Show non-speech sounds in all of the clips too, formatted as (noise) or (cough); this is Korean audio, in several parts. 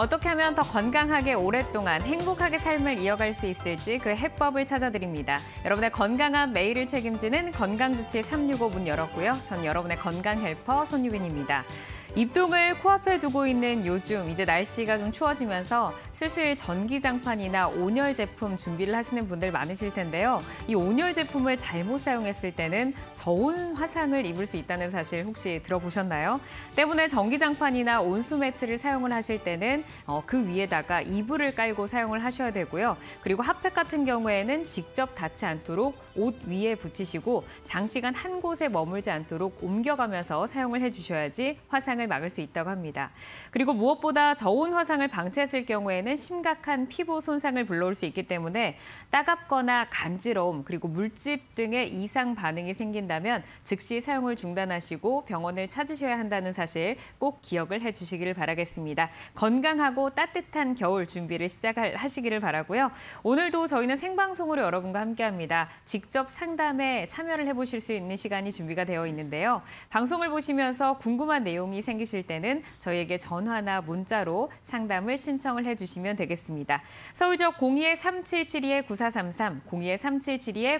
어떻게 하면 더 건강하게 오랫동안 행복하게 삶을 이어갈 수 있을지 그 해법을 찾아드립니다. 여러분의 건강한 매일을 책임지는 건강주치 365 문 열었고요. 전 여러분의 건강 헬퍼 손유빈입니다. 입동을 코앞에 두고 있는 요즘 이제 날씨가 좀 추워지면서 슬슬 전기장판이나 온열 제품 준비를 하시는 분들 많으실 텐데요. 이 온열 제품을 잘못 사용했을 때는 저온 화상을 입을 수 있다는 사실 혹시 들어보셨나요? 때문에 전기장판이나 온수 매트를 사용을 하실 때는 어, 그 위에다가 이불을 깔고 사용을 하셔야 되고요. 그리고 핫팩 같은 경우에는 직접 닿지 않도록 옷 위에 붙이시고 장시간 한 곳에 머물지 않도록 옮겨가면서 사용을 해주셔야지 화상을 막을 수 있다고 합니다. 그리고 무엇보다 저온 화상을 방치했을 경우에는 심각한 피부 손상을 불러올 수 있기 때문에 따갑거나 간지러움 그리고 물집 등의 이상 반응이 생긴다면 즉시 사용을 중단하시고 병원을 찾으셔야 한다는 사실 꼭 기억을 해주시기를 바라겠습니다. 건강하고 따뜻한 겨울 준비를 시작하시기를 바라고요. 오늘도 저희는 생방송으로 여러분과 함께합니다. 직접 상담에 참여를 해보실 수 있는 시간이 준비가 되어 있는데요. 방송을 보시면서 궁금한 내용이 생기실 때는 저희에게 전화나 문자로 상담을 신청을 해주시면 되겠습니다. 서울적 02-3772-9433,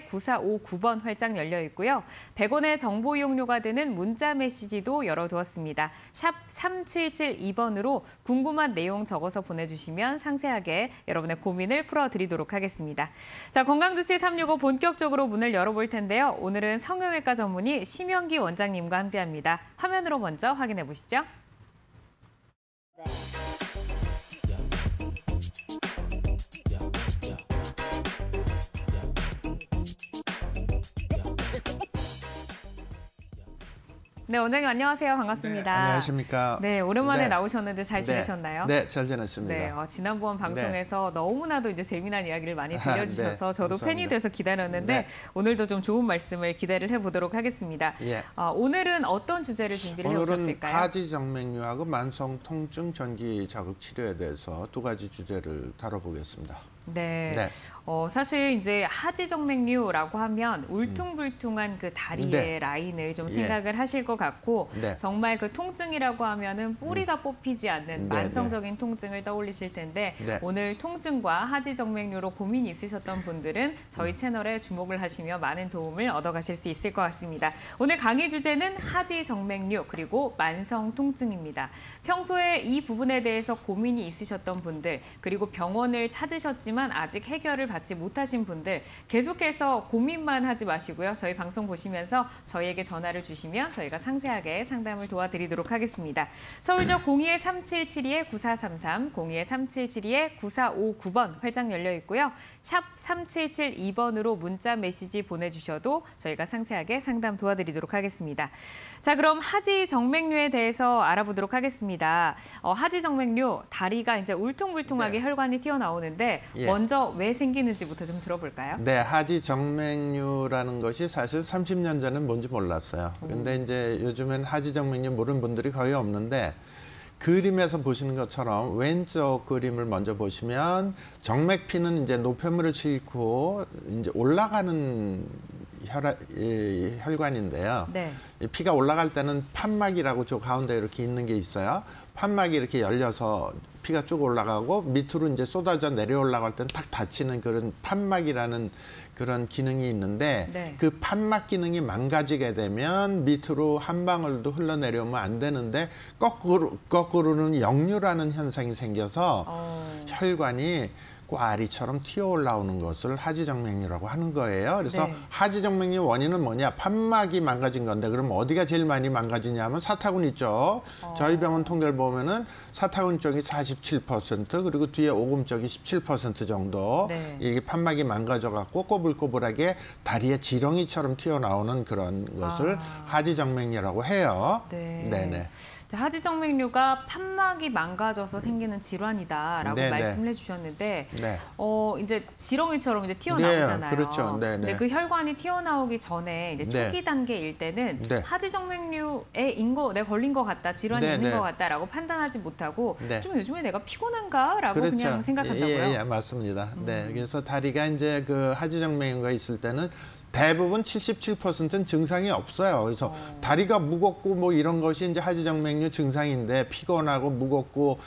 02-3772-9459번 활짝 열려 있고요. 100원의 정보 이용료가 드는 문자 메시지도 열어두었습니다. 샵 3772번으로 궁금한 내용 적어서 보내주시면 상세하게 여러분의 고민을 풀어드리도록 하겠습니다. 자, 건강주치 365 본격적으로 본격적으로 문을 열어볼 텐데요. 오늘은 성형외과 전문의 심영기 원장님과 함께합니다. 화면으로 먼저 확인해 보시죠. 네. 네, 원장님 안녕하세요. 반갑습니다. 네, 안녕하십니까. 네, 오랜만에 네. 나오셨는데 잘 네. 지내셨나요? 네, 잘 지냈습니다. 네, 어, 지난번 방송에서 네. 너무나도 이제 재미난 이야기를 많이 아, (laughs) 들려주셔서 네, 저도 팬이 돼서 기다렸는데 네. 오늘도 좀 좋은 말씀을 기대를 해보도록 하겠습니다. 예. 어, 오늘은 어떤 주제를 준비를 해오셨을까요? 오늘은 하지정맥류하고 만성 통증 전기 자극 치료에 대해서 두 가지 주제를 다뤄보겠습니다. 네. 네. 어, 사실 이제 하지정맥류라고 하면 울퉁불퉁한 그 다리의 네. 라인을 좀 예. 생각을 예. 하실 것 같고 네. 정말 그 통증이라고 하면은 뿌리가 음. 뽑히지 않는 네, 만성적인 네. 통증을 떠올리실 텐데 네. 오늘 통증과 하지정맥류로 고민이 있으셨던 분들은 저희 음. 채널에 주목을 하시며 많은 도움을 얻어가실 수 있을 것 같습니다. 오늘 강의 주제는 하지정맥류 그리고 만성 통증입니다. 평소에 이 부분에 대해서 고민이 있으셨던 분들 그리고 병원을 찾으셨지만 하지만 아직 해결을 받지 못하신 분들 계속해서 고민만 하지 마시고요. 저희 방송 보시면서 저희에게 전화를 주시면 저희가 상세하게 상담을 도와드리도록 하겠습니다. 서울적 02-3772-9433, 02-3772-9459번 활짝 열려 있고요. 샵 3772번으로 문자 메시지 보내주셔도 저희가 상세하게 상담 도와드리도록 하겠습니다. 자, 그럼 하지 정맥류에 대해서 알아보도록 하겠습니다. 어, 하지 정맥류, 다리가 이제 울퉁불퉁하게 네. 혈관이 튀어나오는데 예. 먼저 왜 생기는지부터 좀 들어볼까요? 네, 하지 정맥류라는 것이 사실 30년 전엔 뭔지 몰랐어요. 근데 이제 요즘엔 하지 정맥류 모르는 분들이 거의 없는데 그림에서 보시는 것처럼 왼쪽 그림을 먼저 보시면 정맥피는 이제 노폐물을 싣고 이제 올라가는 혈, 이, 혈관인데요. 네. 피가 올라갈 때는 판막이라고 저 가운데 이렇게 있는 게 있어요. 판막이 이렇게 열려서 피가 쭉 올라가고 밑으로 이제 쏟아져 내려올라갈 때는 탁 닫히는 그런 판막이라는 그런 기능이 있는데 네. 그 판막 기능이 망가지게 되면 밑으로 한 방울도 흘러내려오면 안 되는데 거꾸로 거꾸로는 역류라는 현상이 생겨서 어... 혈관이 꽈리처럼 튀어 올라오는 것을 하지정맥류라고 하는 거예요. 그래서 네. 하지정맥류 원인은 뭐냐? 판막이 망가진 건데 그럼 어디가 제일 많이 망가지냐 하면 사타구니 있죠. 어. 저희 병원 통계를 보면은 사타구니 쪽이 47% 그리고 뒤에 오금 쪽이 17% 정도 네. 이게 판막이 망가져 갖고 꼬불꼬불하게 다리에 지렁이처럼 튀어나오는 그런 것을 아. 하지정맥류라고 해요. 네. 네네. 하지정맥류가 판막이 망가져서 생기는 질환이다라고 네네. 말씀을 해주셨는데 네. 어 이제 지렁이처럼 이제 튀어나오잖아요. 네, 그렇죠. 네, 근데 그 혈관이 튀어나오기 전에 이제 네. 초기 단계일 때는 네. 하지정맥류에 인거 내가 걸린 것 같다, 질환이 네, 있는 것 같다라고 판단하지 못하고 좀 요즘에 내가 피곤한가라고 그렇죠. 그냥 생각한다고요. 예, 예, 맞습니다. 음. 네, 그래서 다리가 이제 그 하지정맥류가 있을 때는 대부분 77%는 증상이 없어요. 그래서 다리가 무겁고 뭐 이런 것이 이제 하지정맥류 증상인데 피곤하고 무겁고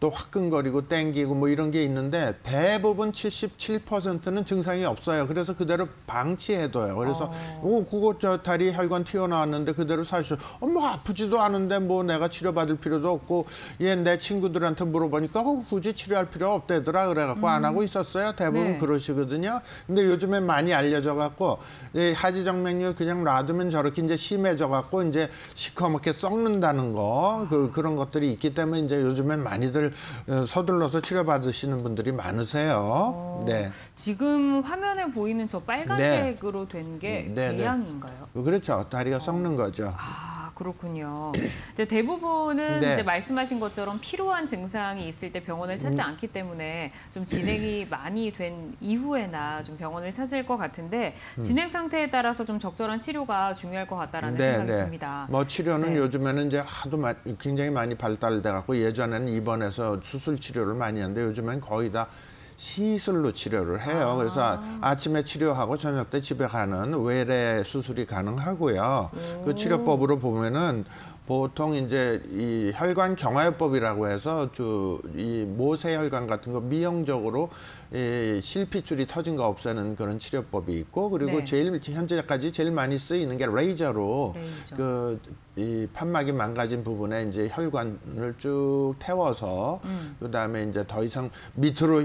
또 화끈거리고 땡기고 뭐 이런 게 있는데 대부분 77%는 증상이 없어요. 그래서 그대로 방치해둬요. 그래서 오 그거 저 다리 혈관 튀어나왔는데 그대로 사실 어머 아프지도 않은데 뭐 내가 치료받을 필요도 없고 얘 내 친구들한테 물어보니까 어, 굳이 치료할 필요 없대더라 그래갖고 안 하고 있었어요. 대부분 네. 그러시거든요. 근데 요즘엔 많이 알려져 갖고 이 하지정맥류 그냥 놔두면 저렇게 이제 심해져 갖고 이제 시커멓게 썩는다는 거 그, 그런 것들이 있기 때문에 이제 요즘엔 많이들 어, 서둘러서 치료받으시는 분들이 많으세요. 네. 지금 화면에 보이는 저 빨간색으로 된게 네, 네. 궤양인가요? 그렇죠. 다리가 썩는 거죠. 아 그렇군요. 이제 대부분은 네. 이제 말씀하신 것처럼 필요한 증상이 있을 때 병원을 음. 찾지 않기 때문에 좀 진행이 (clears throat) 많이 된 이후에나 좀 병원을 찾을 것 같은데 음. 진행 상태에 따라서 좀 적절한 치료가 중요할 것 같다라는 생각이 듭니다. 뭐 치료는 네. 요즘에는 이제 하도 마- 굉장히 많이 발달돼 갖고 예전에는 입원해서 수술 치료를 많이 하는데 요즘엔 거의 다 시술로 치료를 해요. 아. 그래서 아침에 치료하고 저녁 때 집에 가는 외래 수술이 가능하고요. 그 치료법으로 보면은 보통 이제 이 혈관 경화요법이라고 해서 주이 모세혈관 같은 거 미용적으로 이 실핏줄이 터진 거 없애는 그런 치료법이 있고 그리고 네. 제일 현재까지 제일 많이 쓰이는 게 레이저로 레이저. 그이 판막이 망가진 부분에 이제 혈관을 쭉 태워서 음. 그다음에 이제 더 이상 밑으로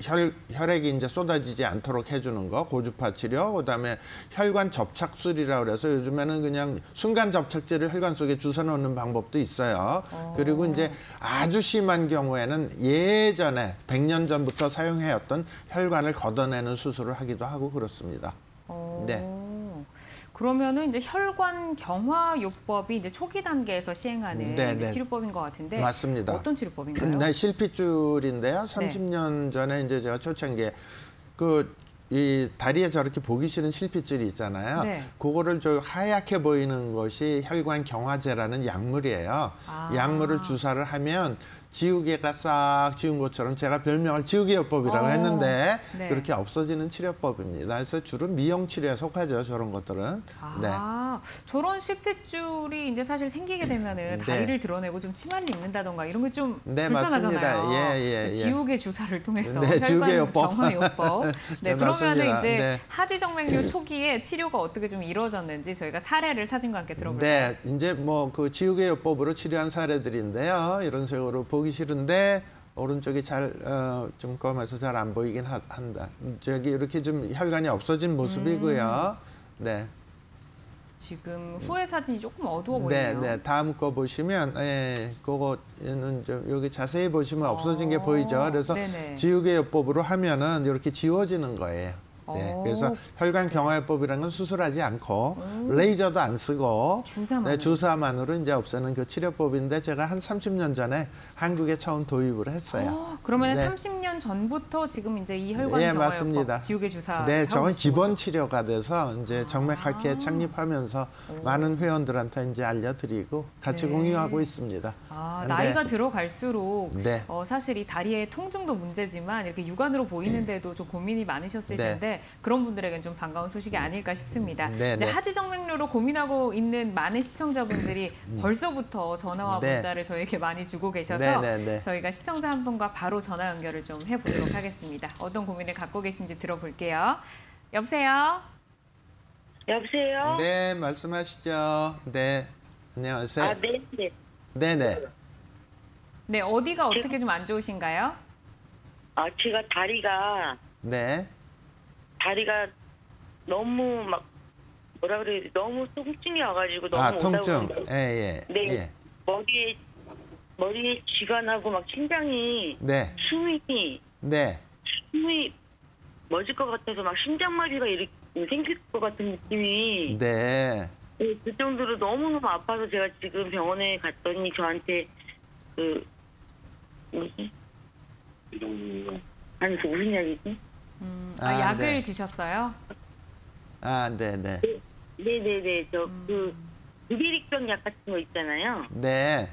혈 혈액이 이제 쏟아지지 않도록 해주는 거 고주파 치료 그다음에 혈관 접착술이라 그래서 요즘에는 그냥 순간 접착제를 혈관 속에 주워 넣는 방법도 있어요. 그리고 이제 아주 심한 경우에는 예전에 100년 전부터 사용해왔던 혈관을 걷어내는 수술을 하기도 하고 그렇습니다. 어, 네. 그러면은 이제 혈관 경화 요법이 이제 초기 단계에서 시행하는 네, 네. 치료법인 것 같은데 맞습니다. 어떤 치료법인가요? 네, 실핏줄인데요. 30년 전에 이제 제가 초창기에 그 이 다리에 저렇게 보기 싫은 실핏줄이 있잖아요. 네. 그거를 저 하얗게 보이는 것이 혈관 경화제라는 약물이에요. 아. 약물을 주사를 하면 지우개가 싹 지운 것처럼 제가 별명을 지우개요법이라고 어. 했는데 네. 그렇게 없어지는 치료법입니다. 그래서 주로 미용 치료에 속하죠. 저런 것들은. 네. 아, 저런 실핏줄이 이제 사실 생기게 되면은 네. 다리를 드러내고 좀 치마를 입는다던가 이런 게좀 네, 불편하잖아요. 맞습니다. 예, 예, 예. 지우개 주사를 통해서 네, 지우개요법. 경화요법. (laughs) 네, 네, 그러면은. 이제 네. 하지정맥류 초기에 치료가 어떻게 좀 이루어졌는지 저희가 사례를 사진과 함께 들어볼까요? 네, 이제 뭐 그 지우개요법으로 치료한 사례들인데요. 이런 식으로 보기 싫은데 오른쪽이 잘좀 검해서 잘 안 보이긴 하- 한다. 저기 이렇게 좀 혈관이 없어진 모습이고요. 네, 지금 후에 사진이 조금 어두워 네, 보이네요. 네. 다음 거 보시면, 예, 그거는 좀 여기 자세히 보시면 없어진 게 어, 보이죠. 그래서 네네. 지우개 요법으로 하면은 이렇게 지워지는 거예요. 네, 어. 그래서 혈관 경화요법이라는 건 수술하지 않고 레이저도 안 쓰고 주사만으로. 네, 주사만으로 이제 없애는 그 치료법인데 제가 한 30년 전에 한국에 처음 도입을 했어요. 어, 그러면 네. 30년 전부터 지금 이제 이 혈관 예, 경화요법 맞습니다. 지우개 주사 네, 저건 기본? 치료가 돼서 이제 정맥학회 창립하면서 많은 회원들한테 이제 알려드리고 같이 네. 공유하고 있습니다. 아, 네. 나이가 들어갈수록 네. 어, 사실 이 다리의 통증도 문제지만 이렇게 육안으로 보이는데도 좀 고민이 많으셨을 네. 텐데 그런 분들에겐 좀 반가운 소식이 아닐까 싶습니다. 네, 이제 네. 하지정맥류로 고민하고 있는 많은 시청자분들이 벌써부터 전화와 음. 네. 문자를 저에게 많이 주고 계셔서 네, 네, 네. 저희가 시청자 한 분과 바로 전화 연결을 좀 해보도록 하겠습니다. 어떤 고민을 갖고 계신지 들어볼게요. 여보세요. 여보세요? 네, 말씀하시죠. 네, 안녕하세요. 아, 네, 네. 네, 네. 네, 어디가 어떻게 좀 안 좋으신가요? 아, 제가 다리가, 네. 다리가 너무 막, 뭐라 그래야 지 너무 통증이 와가지고 너무 아, 통증. 오다가 예, 예. 네. 예. 머리에, 머리에 쥐가 나고 막 심장이, 네. 숨이, 네. 숨이 멎을 것 같아서 막 심장마비가 이렇게 생길 것 같은 느낌이. 네. 네, 그 정도로 너무너무 아파서 제가 지금 병원에 갔더니 저한테 그, 뭐지? 아니, 그 무슨 약이지? 음, 아, 아, 약을 네. 드셨어요? 아, 네, 네. 네 네 네. 저그 유비릭병 약 같은 거 있잖아요. 네.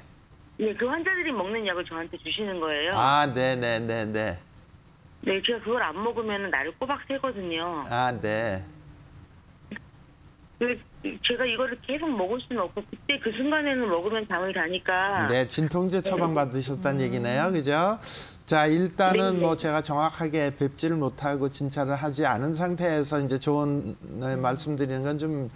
네, 그 환자들이 먹는 약을 저한테 주시는 거예요. 아, 네, 네, 네, 네. 네, 제가 그걸 안 먹으면 날을 꼬박 새거든요. 아, 네. 그 제가 이거를 계속 먹을 수는 없고 그때 그 순간에는 먹으면 잠을 자니까 네, 진통제 처방 받으셨다는 얘기네요. 그죠? 자, 일단은 네, 뭐 네. 제가 정확하게 뵙지를 못하고 진찰을 하지 않은 상태에서 이제 좋은 네, 말씀드리는 건좀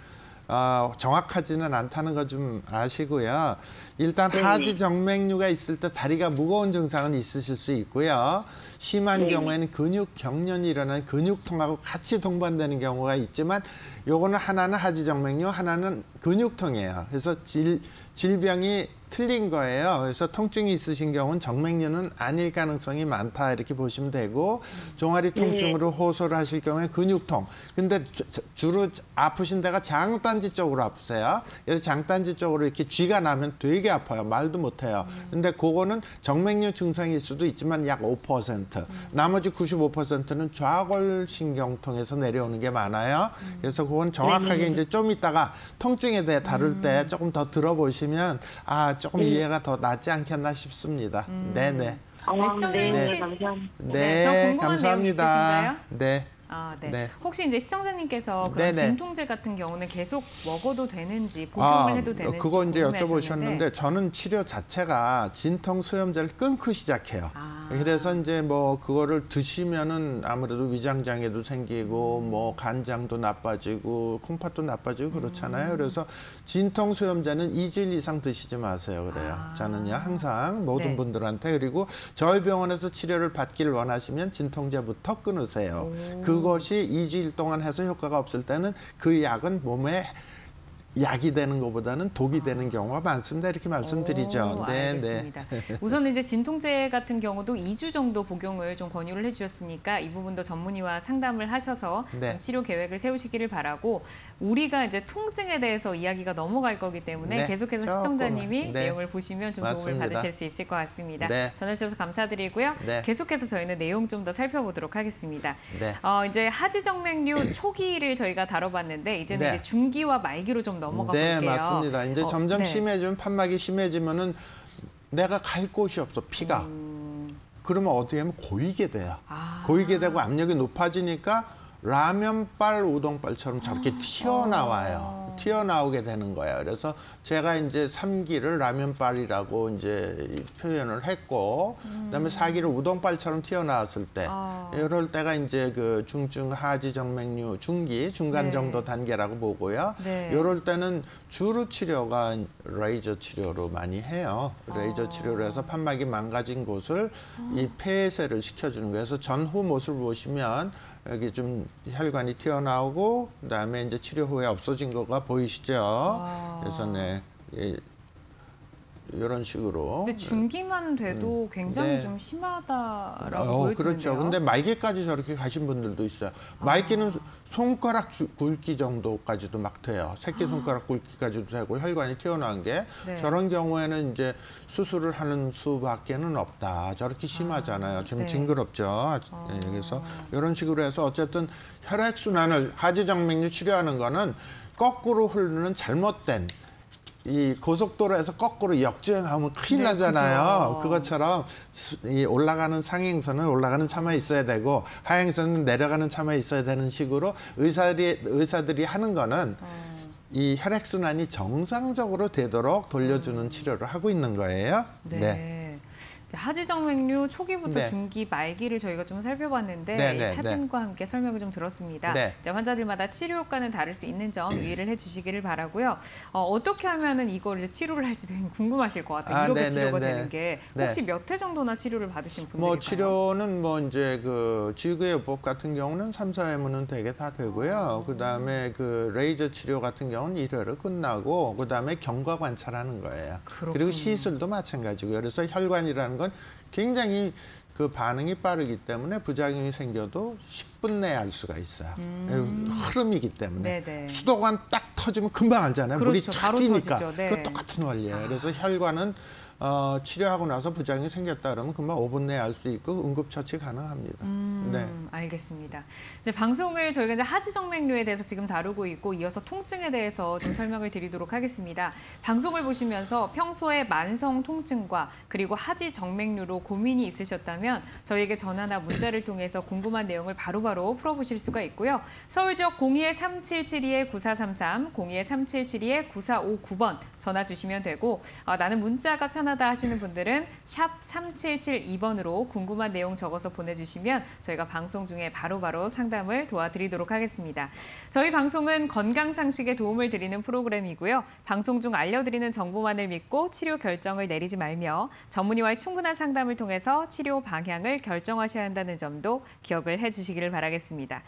어, 정확하지는 않다는 거 좀 아시고요. 일단 네. 하지 정맥류가 있을 때 다리가 무거운 증상은 있으실 수 있고요. 심한 네. 경우에는 근육 경련이 일어나는 근육통하고 같이 동반되는 경우가 있지만 요거는 하나는 하지 정맥류, 하나는 근육통이에요. 그래서 질, 질병이 틀린 거예요. 그래서 통증이 있으신 경우는 정맥류는 아닐 가능성이 많다 이렇게 보시면 되고 종아리 통증으로 호소를 하실 경우에 근육통. 근데 주, 주로 아프신 데가 장단지 쪽으로 아프세요. 그래서 장단지 쪽으로 이렇게 쥐가 나면 되게 아파요. 말도 못 해요. 근데 그거는 정맥류 증상일 수도 있지만 약 5%. 나머지 95%는 좌골 신경통에서 내려오는 게 많아요. 그래서 그건 정확하게 이제 좀 이따가 통증에 대해 다룰 때 조금 더 들어보시면 아 조금 이해가 더 낫지 않겠나 싶습니다. 네네. 아, 네, 시청자님 네, 혹시- 감사합니다. 네, 더 네, 내용 감사합니다. 네. 아, 네. 네. 혹시 이제 시청자님께서 그런 네네. 진통제 같은 경우는 계속 먹어도 되는지 복용을 해도 되는지 아, 그거 이제 여쭤보셨는데 저는 치료 자체가 진통 소염제를 끊고 시작해요. 아. 그래서 이제 뭐 그거를 드시면은 아무래도 위장 장애도 생기고 뭐 간장도 나빠지고 콩팥도 나빠지고 그렇잖아요. 음. 그래서 진통 소염제는 일주일 이상 드시지 마세요. 그래요. 아. 저는요 항상 모든 네. 분들한테 그리고 저희 병원에서 치료를 받기를 원하시면 진통제부터 끊으세요. 그 것이 이주일 동안 해서 효과가 없을 때는 그 약은 몸에 약이 되는 것보다는 독이 되는 경우가 많습니다. 이렇게 말씀드리죠. 오, 네, 알겠습니다. 우선 이제 진통제 같은 경우도 2주 정도 복용을 좀 권유를 해주셨으니까 이 부분도 전문의와 상담을 하셔서 네. 좀 치료 계획을 세우시기를 바라고 우리가 이제 통증에 대해서 이야기가 넘어갈 거기 때문에 네, 계속해서 조금만. 시청자님이 네. 내용을 보시면 좀 도움을 맞습니다. 받으실 수 있을 것 같습니다. 네. 전해주셔서 감사드리고요. 네. 계속해서 저희는 내용 좀 더 살펴보도록 하겠습니다. 네. 어, 이제 하지정맥류 초기를 저희가 다뤄봤는데 이제는 네. 이제 중기와 말기로 좀 넘어 가 네, 볼게요. 맞습니다. 이제 어, 점점 네. 심해지면 판막이 심해지면은 내가 갈 곳이 없어 피가. 그러면 어떻게 하면 고이게 돼요. 음. 아. 고이게 되고 압력이 높아지니까 라면발, 우동발처럼 저렇게 아. 튀어나와요. 튀어나오게 되는 거예요. 그래서 제가 이제 삼기를 라면발이라고 이제 이 표현을 했고, 그다음에 사기를 우동발처럼 튀어나왔을 때, 음. 아. 이럴 때가 이제 그 중증 하지 정맥류 중기 중간 네. 정도 단계라고 보고요. 네. 이럴 때는 주로 치료가 레이저 치료로 많이 해요. 레이저 아. 치료로 해서 판막이 망가진 곳을 이 폐쇄를 시켜주는 거예요. 그래서 전후 모습을 보시면 여기 좀 혈관이 튀어나오고 그다음에 이제 치료 후에 없어진 거가 보이 시죠? 아. 그래서 네. 예, 이런 식으로. 근데 중기만 돼도 굉장히 네. 좀 심하다라고 어, 보여지는데요. 그렇죠. 근데 말기까지 저렇게 가신 분들도 있어요. 아. 말기는 손가락 주- 굵기 정도까지도 막 돼요. 새끼 아. 손가락 굵기까지도 되고 혈관이 튀어나온 게 네. 저런 경우에는 이제 수술을 하는 수밖에는 없다. 저렇게 심하잖아요. 좀 네. 징그럽죠. 예, 그래서 이런 식으로 해서 어쨌든 혈액 순환을 하지정맥류 치료하는 거는 거꾸로 흐르는 잘못된 이 고속도로에서 거꾸로 역주행하면 큰일 네, 나잖아요. 그죠. 그것처럼 수- 이 올라가는 상행선은 올라가는 차만 있어야 되고 하행선은 내려가는 차만 있어야 되는 식으로 의사들이 의사들이 하는 거는 어. 이 혈액 순환이 정상적으로 되도록 돌려주는 치료를 하고 있는 거예요. 네. 자, 하지정맥류 초기부터 네. 중기, 말기를 저희가 좀 살펴봤는데 네, 네, 사진과 함께 설명을 좀 들었습니다. 네. 자, 환자들마다 치료 효과는 다를 수 있는 점 (clears throat) 이해를 해주시기를 바라고요. 어, 떻게 하면은 이걸 이제 치료를 할지 되게 궁금하실 것 같아요. 아, 이렇게 네, 치료가 네, 네. 되는 게 네. 혹시 몇 회 정도나 치료를 받으신 분들일까요? 뭐 치료는 뭐 이제 그 지구의요법 같은 경우는 3, 4회면은 되게 다 되고요. 그 다음에 그 레이저 치료 같은 경우는 1회로 끝나고 그 다음에 경과 관찰하는 거예요. 그렇군요. 그리고 시술도 마찬가지고요. 그래서 혈관이라는 건 굉장히 그 반응이 빠르기 때문에 부작용이 생겨도 10분 내에 알 수가 있어요. 흐름이기 때문에 음. 네네. 수도관 딱 터지면 금방 알잖아요. 물이 그렇죠. 쫙 바로 뛰니까. 네. 그 똑같은 원리예요. 그래서 혈관은 어, 치료하고 나서 부작용이 생겼다 그러면 금방 5분 내에 알 수 있고 응급처치 가능합니다. 음, 네. 알겠습니다. 이제 방송을 저희가 이제 하지정맥류에 대해서 지금 다루고 있고 이어서 통증에 대해서 좀 설명을 드리도록 하겠습니다. 방송을 보시면서 평소에 만성 통증과 그리고 하지정맥류로 고민이 있으셨다면 저희에게 전화나 문자를 통해서 궁금한 내용을 바로바로 풀어보실 수가 있고요. 서울 지역 02-3772-9433, 02-3772-9459번 전화 주시면 되고 아, 나는 문자가 편하다 하시는 분들은 샵 3772번으로 궁금한 내용 적어서 보내주시면 저희가 방송 중에 바로 바로 상담을 도와드리도록 하겠습니다. 저희 방송은 건강 상식에 도움을 드리는 프로그램이고요. 방송 중 알려드리는 정보만을 믿고 치료 결정을 내리지 말며 전문의와의 충분한 상담을 통해서 치료 방향을 결정하셔야 한다는 점도 기억을 해주시기를 바라겠습니다.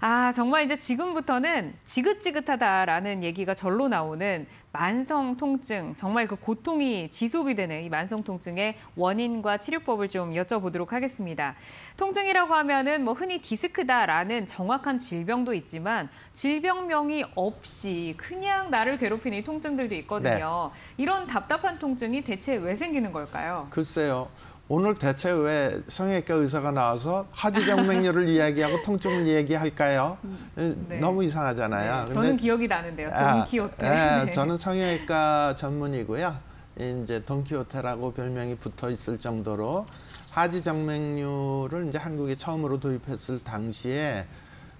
아, 정말 이제 지금부터는 지긋지긋하다라는 얘기가 절로 나오는 만성 통증, 정말 그 고통이 지속이 되는 이 만성 통증의 원인과 치료법을 좀 여쭤보도록 하겠습니다. 통증이라고 하면은 뭐 흔히 디스크다라는 정확한 질병도 있지만 질병명이 없이 그냥 나를 괴롭히는 이 통증들도 있거든요. 이런 답답한 통증이 대체 왜 생기는 걸까요? 글쎄요. 오늘 대체 왜 성형외과 의사가 나와서 하지정맥류를 (laughs) 이야기하고 통증을 얘기할까요? 네. 너무 이상하잖아요. 네, 저는 기억이 나는데요. 아, 돈키호테. 아, (laughs) 네. 저는 성형외과 전문이고요. 이제 돈키호테라고 별명이 붙어 있을 정도로 하지정맥류를 이제 한국에 처음으로 도입했을 당시에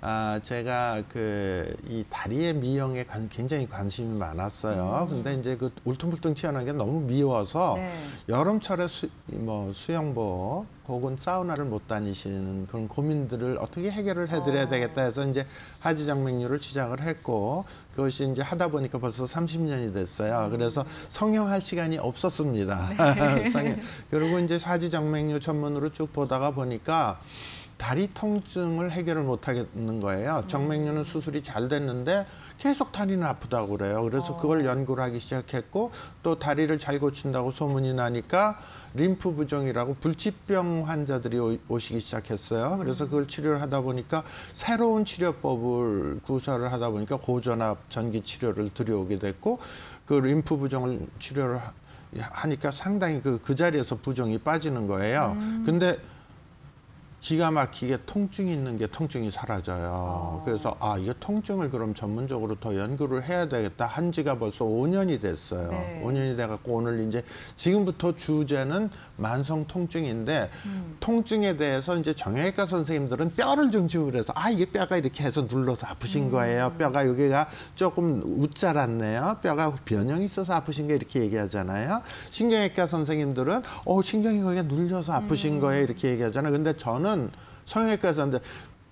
아, 제가 그 이 다리의 미용에 관- 굉장히 관심이 많았어요. 근데 이제 그 울퉁불퉁 튀어나온 게 너무 미워서 네. 여름철에 수, 뭐 수영복 혹은 사우나를 못 다니시는 그런 고민들을 어떻게 해결을 해드려야 어. 되겠다 해서 이제 하지정맥류를 시작을 했고 그것이 이제 하다 보니까 벌써 30년이 됐어요. 그래서 성형할 시간이 없었습니다. (laughs) 성형. 그리고 이제 하지정맥류 전문으로 쭉 보다가 보니까 다리 통증을 해결을 못 하겠는 거예요. 정맥류는 수술이 잘 됐는데 계속 다리는 아프다고 그래요. 그래서 그걸 연구를 하기 시작했고 또 다리를 잘 고친다고 소문이 나니까 림프 부종이라고 불치병 환자들이 오- 오시기 시작했어요. 그래서 그걸 치료를 하다 보니까 새로운 치료법을 구사를 하다 보니까 고전압 전기 치료를 들여오게 됐고 그 림프 부종을 치료를 하- 하니까 상당히 그, 그 자리에서 부종이 빠지는 거예요. 근데 기가 막히게 통증이 있는 게 통증이 사라져요. 그래서 아, 이거 통증을 그럼 전문적으로 더 연구를 해야 되겠다 한 지가 벌써 5년이 됐어요. 네. 5년이 돼갖고 오늘 이제 지금부터 주제는 만성 통증인데 통증에 대해서 이제 정형외과 선생님들은 뼈를 중심으로 해서 아, 이게 뼈가 이렇게 해서 눌러서 아프신 거예요. 뼈가 여기가 조금 웃자랐네요. 뼈가 변형이 있어서 아프신 거 이렇게 얘기하잖아요. 신경외과 선생님들은 어, 신경이 거기가 눌려서 아프신 거예요. 이렇게 얘기하잖아요. 근데 저는 성형외과 선생님들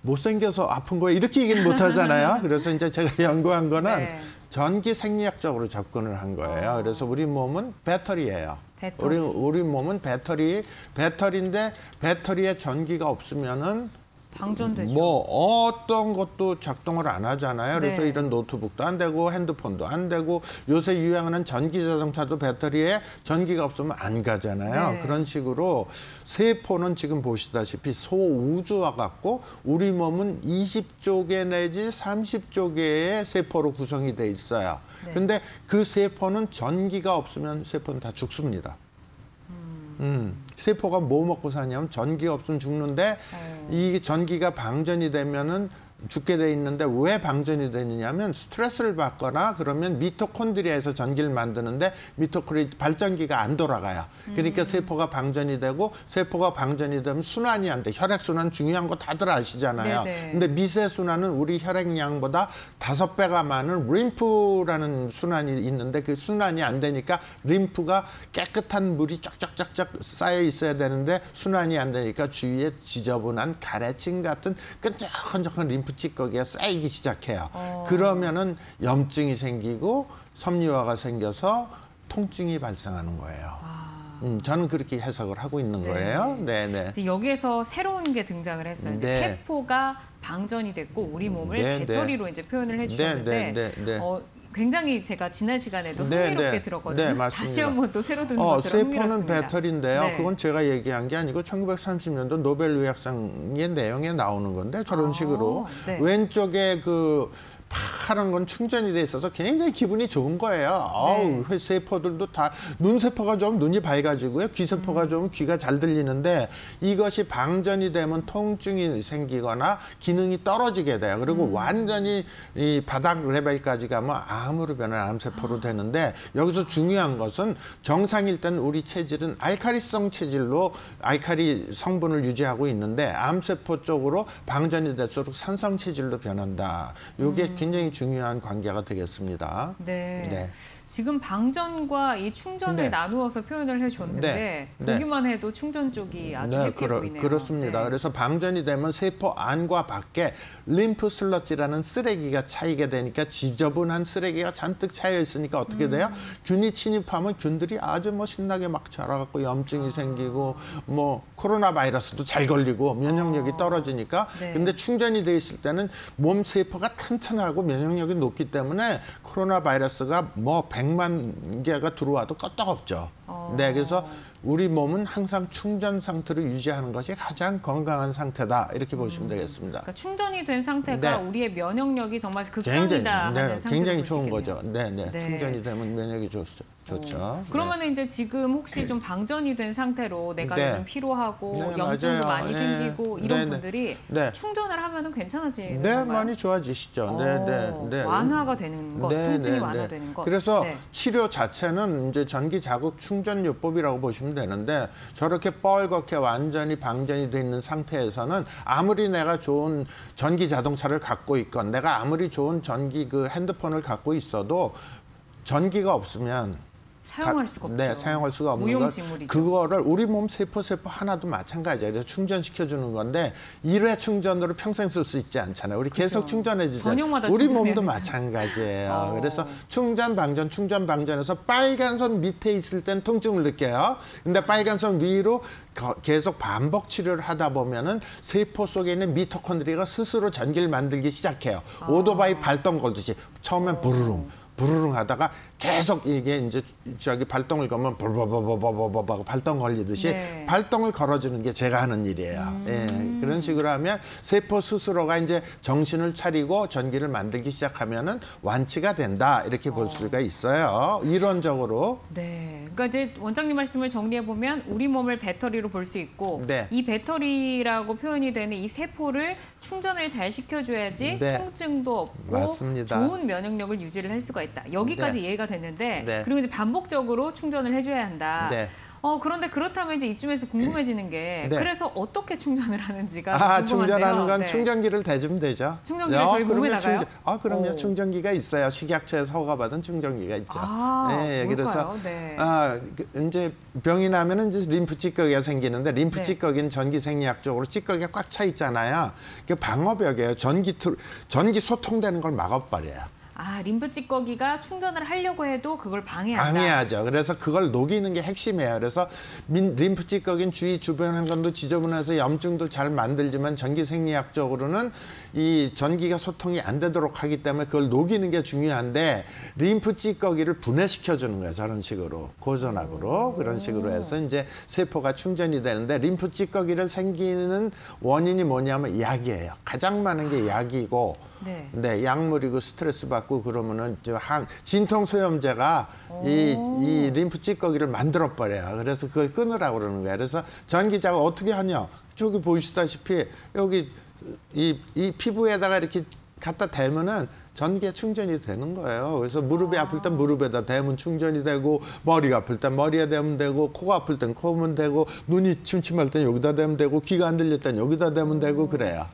못생겨서 아픈 거예요. 이렇게 얘기는 못 하잖아요. (laughs) 그래서 이제 제가 연구한 거는 네. 전기 생리학적으로 접근을 한 거예요. 그래서 우리 몸은 배터리예요. 배터리. 우리 우리 몸은 배터리 배터리인데 배터리에 전기가 없으면은 방전되죠. 뭐 어떤 것도 작동을 안 하잖아요. 그래서 네. 이런 노트북도 안 되고 핸드폰도 안 되고 요새 유행하는 전기 자동차도 배터리에 전기가 없으면 안 가잖아요. 네. 그런 식으로 세포는 지금 보시다시피 소우주와 같고 우리 몸은 20조 개 내지 30조 개의 세포로 구성이 돼 있어요. 네. 근데 그 세포는 전기가 없으면 세포는 다 죽습니다. 음, 세포가 뭐 먹고 사냐면 전기가 없으면 죽는데 어. 이 전기가 방전이 되면은 죽게 돼 있는데 왜 방전이 되느냐면 스트레스를 받거나 그러면 미토콘드리아에서 전기를 만드는데 미토콘드리아 발전기가 안 돌아가요. 그러니까 세포가 방전이 되고 세포가 방전이 되면 순환이 안 돼. 혈액 순환 중요한 거 다들 아시잖아요. 네네. 근데 미세 순환은 우리 혈액량보다 다섯 배가 많은 림프라는 순환이 있는데 그 순환이 안 되니까 림프가 깨끗한 물이 쫙쫙쫙쫙 쌓여 있어야 되는데 순환이 안 되니까 주위에 지저분한 가래침 같은 끈적끈적한 림프 찌꺼기가 쌓이기 시작해요. 그러면은 염증이 생기고 섬유화가 생겨서 통증이 발생하는 거예요. 음, 저는 그렇게 해석을 하고 있는 네. 거예요. 네, 네. 여기에서 새로운 게 등장을 했어요. 네. 세포가 방전이 됐고 우리 몸을 네, 네. 배터리로 이제 표현을 해주셨는데 네, 네, 네, 네. 어, 굉장히 제가 지난 시간에도 네, 흥미롭게 네. 들었거든요. 네, 맞습니다. 다시 한번 또 새로 듣는 어, 것처럼 세포는. 배터리인데요. 네. 그건 제가 얘기한 게 아니고 1930년도 노벨 의학상의 내용에 나오는 건데 저런 아, 식으로 네. 왼쪽에 그 파란 건 충전이 돼 있어서 굉장히 기분이 좋은 거예요. 어우, 네. 세포들도 다 눈세포가 좀 눈이 밝아지고요. 귀세포가 음. 좀 귀가 잘 들리는데 이것이 방전이 되면 통증이 생기거나 기능이 떨어지게 돼요. 그리고 음. 완전히 이 바닥 레벨까지 가면 암으로 변한 아. 암세포로 되는데 여기서 중요한 것은 정상일 때는 우리 체질은 알카리성 체질로 알카리 성분을 유지하고 있는데 암세포 쪽으로 방전이 될수록 산성 체질로 변한다. 이게 음. 굉장히 중요한 관계가 되겠습니다. 네. 네. 지금 방전과 이 충전을 네. 나누어서 표현을 해줬는데 네. 네. 보기만 해도 충전 쪽이 아주 획해 그렇, 보이네요. 그렇습니다. 네. 그래서 방전이 되면 세포 안과 밖에 림프 슬러지라는 쓰레기가 차이게 되니까 지저분한 쓰레기가 잔뜩 차여 있으니까 어떻게 돼요? 음. 균이 침입하면 균들이 아주 뭐 신나게 막 자라갖고 염증이 생기고 뭐 코로나 바이러스도 잘 걸리고 면역력이 아. 떨어지니까 네. 근데 충전이 돼 있을 때는 몸 세포가 튼튼하고 면역력이 높기 때문에 코로나 바이러스가 뭐 100만 개가 들어와도 끄떡없죠. 어. 네, 그래서 우리 몸은 항상 충전 상태를 유지하는 것이 가장 건강한 상태다 이렇게 보시면 되겠습니다. 그러니까 충전이 된 상태가 네. 우리의 면역력이 정말 굉장히, 극강이다 하는 네, 굉장히 좋은. 거죠. 네, 네, 네. 충전이 되면 면역이 좋, 좋죠. 네. 그러면 은 이제 지금 혹시 좀 방전이 된 상태로 내가 네. 요즘 피로하고 네, 염증도 맞아요. 많이 네. 생기고 이런. 분들이 네. 충전을 하면은 괜찮아지는 네, 건가요? 많이 좋아지시죠. 네, 네, 어, 네. 완화가 되는 것, 네, 통증이. 완화되는 것. 그래서 네. 치료 자체는 이제 전기 자극 충전 요법이라고 보시면 되는데 저렇게 뻘겋게 완전히 방전이 돼 있는 상태에서는 아무리 내가 좋은 전기 자동차를 갖고 있건 내가 아무리 좋은 전기 그 핸드폰을 갖고 있어도 전기가 없으면 사용할 가- 수가 없죠. 네, 사용할 수가 없는 것. 무용지물이죠. 그거를 우리 몸 세포 세포 하나도 마찬가지예요. 그래서 충전시켜 주는 건데 일회 충전으로 평생 쓸 수 있지 않잖아요. 우리 계속 그죠. 충전해 주잖아요. 우리 몸도. 마찬가지예요. 어. 그래서 충전 방전 충전 방전에서 빨간 선 밑에 있을 땐 통증을 느껴요. 근데 빨간 선 위로 거- 계속 반복 치료를 하다 보면은 세포 속에 있는 미토콘드리아가 스스로 전기를 만들기 시작해요. 아. 오토바이 발동 걸듯이 처음엔 부르릉 부르릉 하다가 계속 이게 이제 저기 발동을 걸면 벌벌벌벌벌벌 발동 걸리듯이 네. 발동을 걸어주는 게 제가 하는 일이에요. 예, 그런 식으로 하면 세포 스스로가 이제 정신을 차리고 전기를 만들기 시작하면은 완치가 된다 이렇게 볼 수가 있어요. 이론적으로. 네. 그러니까 이제 원장님 말씀을 정리해 보면 우리 몸을 배터리로 볼 수 있고 네. 이 배터리라고 표현이 되는 이 세포를 충전을 잘 시켜줘야지 네. 통증도 없고 맞습니다. 좋은 면역력을 유지를 할 수가 있다. 여기까지 네. 이해가 됐는데 네. 그리고 이제 반복적으로 충전을 해줘야 한다. 네. 어 그런데 그렇다면 이제 이쯤에서 궁금해지는 게 네. 그래서 어떻게 충전을 하는지가 아, 궁금한데요. 충전하는 건 네. 충전기를 대주면 되죠. 충전기를 저희 몸에 나가요? 충전- 아, 그럼요. 오. 충전기가 있어요. 식약처에서 허가받은 충전기가 있죠. 아, 예, 뭘까요? 그래서 네. 아, 그, 이제 병이 나면은 이제 림프 찌꺼기가 생기는데 림프 네. 찌꺼기는 전기 생리학적으로 찌꺼기가 꽉 차 있잖아요. 그 방어벽이에요. 전기 투- 전기 소통되는 걸 막아버려요. 아 림프 찌꺼기가 충전을 하려고 해도 그걸 방해한다. 방해하죠. 그래서 그걸 녹이는 게 핵심이에요. 그래서 민, 림프 찌꺼기는 주위 주변 환경도 지저분해서 염증도 잘 만들지만 전기 생리학적으로는 이 전기가 소통이 안 되도록 하기 때문에 그걸 녹이는 게 중요한데 림프 찌꺼기를 분해시켜 주는 거예요. 저런 식으로 고전압으로 그런 식으로 해서 이제 세포가 충전이 되는데 림프 찌꺼기를 생기는 원인이 뭐냐면 약이에요. 가장 많은 게 약이고 네. 네, 약물이고 스트레스 받고 그러면은 저 항, 진통소염제가 이, 이 림프 찌꺼기를 만들어 버려요. 그래서 그걸 끊으라고 그러는 거예요. 그래서 전기자가 어떻게 하냐? 저기 보시다시피 여기 이, 이 피부에다가 이렇게 갖다 대면은 전기가 충전이 되는 거예요. 그래서 무릎이 아플 땐 무릎에다 대면 충전이 되고 머리가 아플 땐 머리에 대면 되고 코가 아플 땐 코면 되고 눈이 침침할 땐 여기다 대면 되고 귀가 안 들릴 땐 여기다 대면 되고 그래요.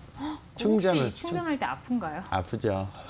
충전을 혹시 충전할 때 아픈가요? 아프죠. (laughs)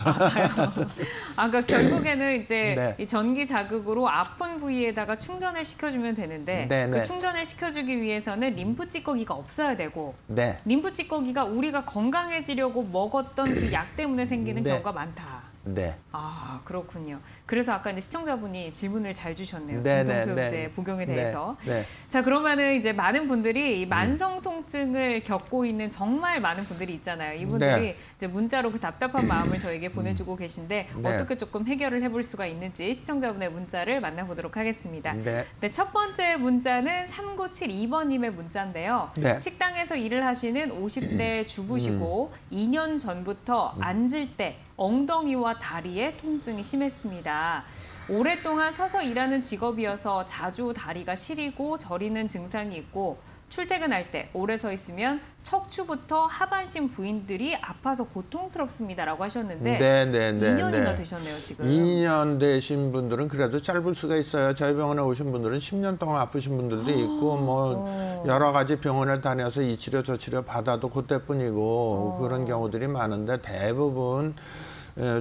아, 그러니까 결국에는 이제 네. 이 전기 자극으로 아픈 부위에다가 충전을 시켜주면 되는데 네, 그 네. 충전을 시켜주기 위해서는 림프 찌꺼기가 없어야 되고 네. 림프 찌꺼기가 우리가 건강해지려고 먹었던 그 약 때문에 생기는 네. 경우가 많다. 네. 아 그렇군요. 그래서 아까 이제 시청자분이 질문을 잘 주셨네요. 네, 네, 진통소염제 네. 복용에 네, 대해서. 네. 자 그러면은 이제 많은 분들이 이 만성 통증을 겪고 있는 정말 많은 분들이 있잖아요. 이분들이 네. 이제 문자로 그 답답한 마음을 저에게 보내주고 계신데 네. 어떻게 조금 해결을 해볼 수가 있는지 시청자분의 문자를 만나보도록 하겠습니다. 네. 네, 첫 번째 문자는 3972번님의 문자인데요. 네. 식당에서 일을 하시는 50대 주부시고 2년 전부터 앉을 때 엉덩이와 다리에 통증이 심했습니다. 오랫동안 서서 일하는 직업이어서 자주 다리가 시리고 저리는 증상이 있고 출퇴근할 때 오래 서 있으면 척추부터 하반신 부인들이 아파서 고통스럽습니다라고 하셨는데 네, 네, 네, 2년이나 네. 되셨네요 지금. 2년 되신 분들은 그래도 짧을 수가 있어요. 저희 병원에 오신 분들은 10년 동안 아프신 분들도 있고 뭐 어. 여러 가지 병원에 다녀서 이 치료 저 치료 받아도 그때뿐이고 어. 그런 경우들이 많은데 대부분 에,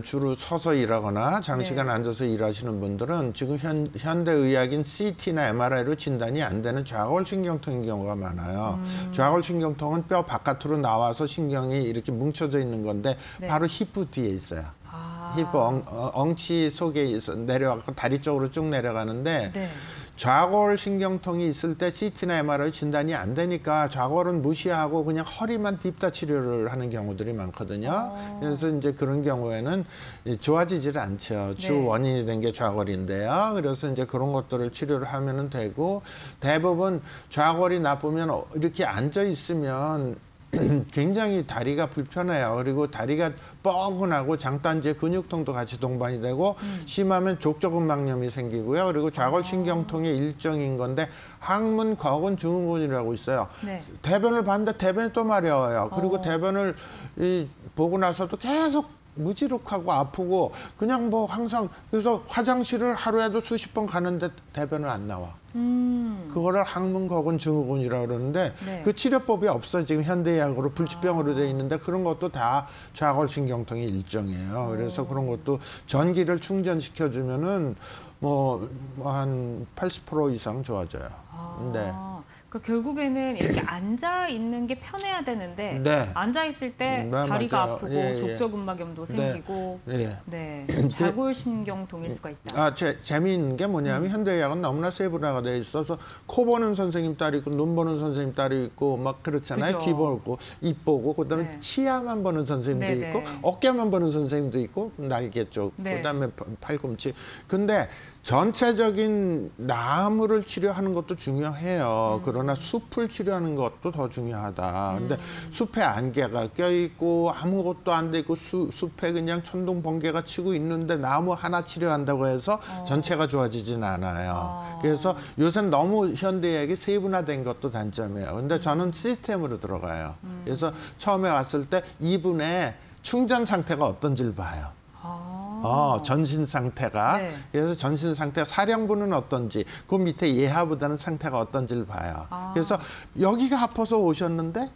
주로 서서 일하거나 장시간 네. 앉아서 일하시는 분들은 지금 현, 현대의학인 CT나 MRI로 진단이 안 되는 좌골신경통인 경우가 많아요. 음. 좌골신경통은 뼈 바깥으로 나와서 신경이 이렇게 뭉쳐져 있는 건데 네. 바로 힙부 뒤에 있어요. 아. 힙 엉, 어, 엉치 속에 있어 내려가고 다리 쪽으로 쭉 내려가는데 네. 좌골 신경통이 있을 때 CT나 MRI 진단이 안 되니까 좌골은 무시하고 그냥 허리만 딥다 치료를 하는 경우들이 많거든요. 어. 그래서 이제 그런 경우에는 이 좋아지질 않죠. 주 네. 원인이 된 게 좌골인데요. 그래서 이제 그런 것들을 치료를 하면은 되고 대부분 좌골이 나쁘면 어, 이렇게 앉아 있으면 (clears throat) 굉장히 다리가 불편해요. 그리고 다리가 뻐근하고 장단지에 근육통도 같이 동반이 되고 심하면 족저근막염이 생기고요. 그리고 좌골신경통의 일정인 건데 항문 거근 증후군이라고 있어요. 네. 대변을 봤는데 대변이 또 마려워요. 그리고 어. 대변을 이, 보고 나서도 계속 무지룩하고 아프고 그냥 뭐 항상 그래서 화장실을 하루에도 수십 번 가는데 대변은 안 나와. 음. 그거를 항문 거근 증후군이라고 그러는데 네. 그 치료법이 없어 지금 현대의학으로 불치병으로 돼 있는데 그런 것도 다 좌골신경통의 일종이에요. 그래서 그런 것도 전기를 충전시켜 주면은 뭐 한 80% 이상 좋아져요. 아. 네. 그러니까 결국에는 이렇게 앉아 있는 게 편해야 되는데 네. 앉아 있을 때 네, 다리가 맞아요. 아프고 예, 예. 족저근막염도 네. 생기고 예. 네. 좌골신경통일 수가 있다. 아, 제, 재미있는 게 뭐냐면 현대의학은 너무나 세분화가 돼 있어서 코 보는 선생님 딸이 있고 눈 보는 선생님 딸이 있고 막 그렇잖아요. 귀 보고 입 보고 그다음에 네. 치아만 보는 선생님도 네, 있고 네. 어깨만 보는 선생님도 있고 날개 쪽 네. 그다음에 파- 팔꿈치. 근데 전체적인 나무를 치료하는 것도 중요해요. 음. 그러나 숲을 치료하는 것도 더 중요하다. 근데 음. 숲에 안개가 껴 있고 아무것도 안 돼 있고 수, 숲에 그냥 천둥 번개가 치고 있는데 나무 하나 치료한다고 해서 전체가 좋아지진 않아요. 어. 그래서 요새는 너무 현대의학이 세분화된 것도 단점이에요. 근데 음. 저는 시스템으로 들어가요. 그래서 처음에 왔을 때 이분의 충전 상태가 어떤지를 봐요. 아. 어, 전신 상태가 네. 그래서 전신 상태 사령부는 어떤지 그 밑에 예하보다는 상태가 어떤지를 봐요. 아. 그래서 여기가 아파서 오셨는데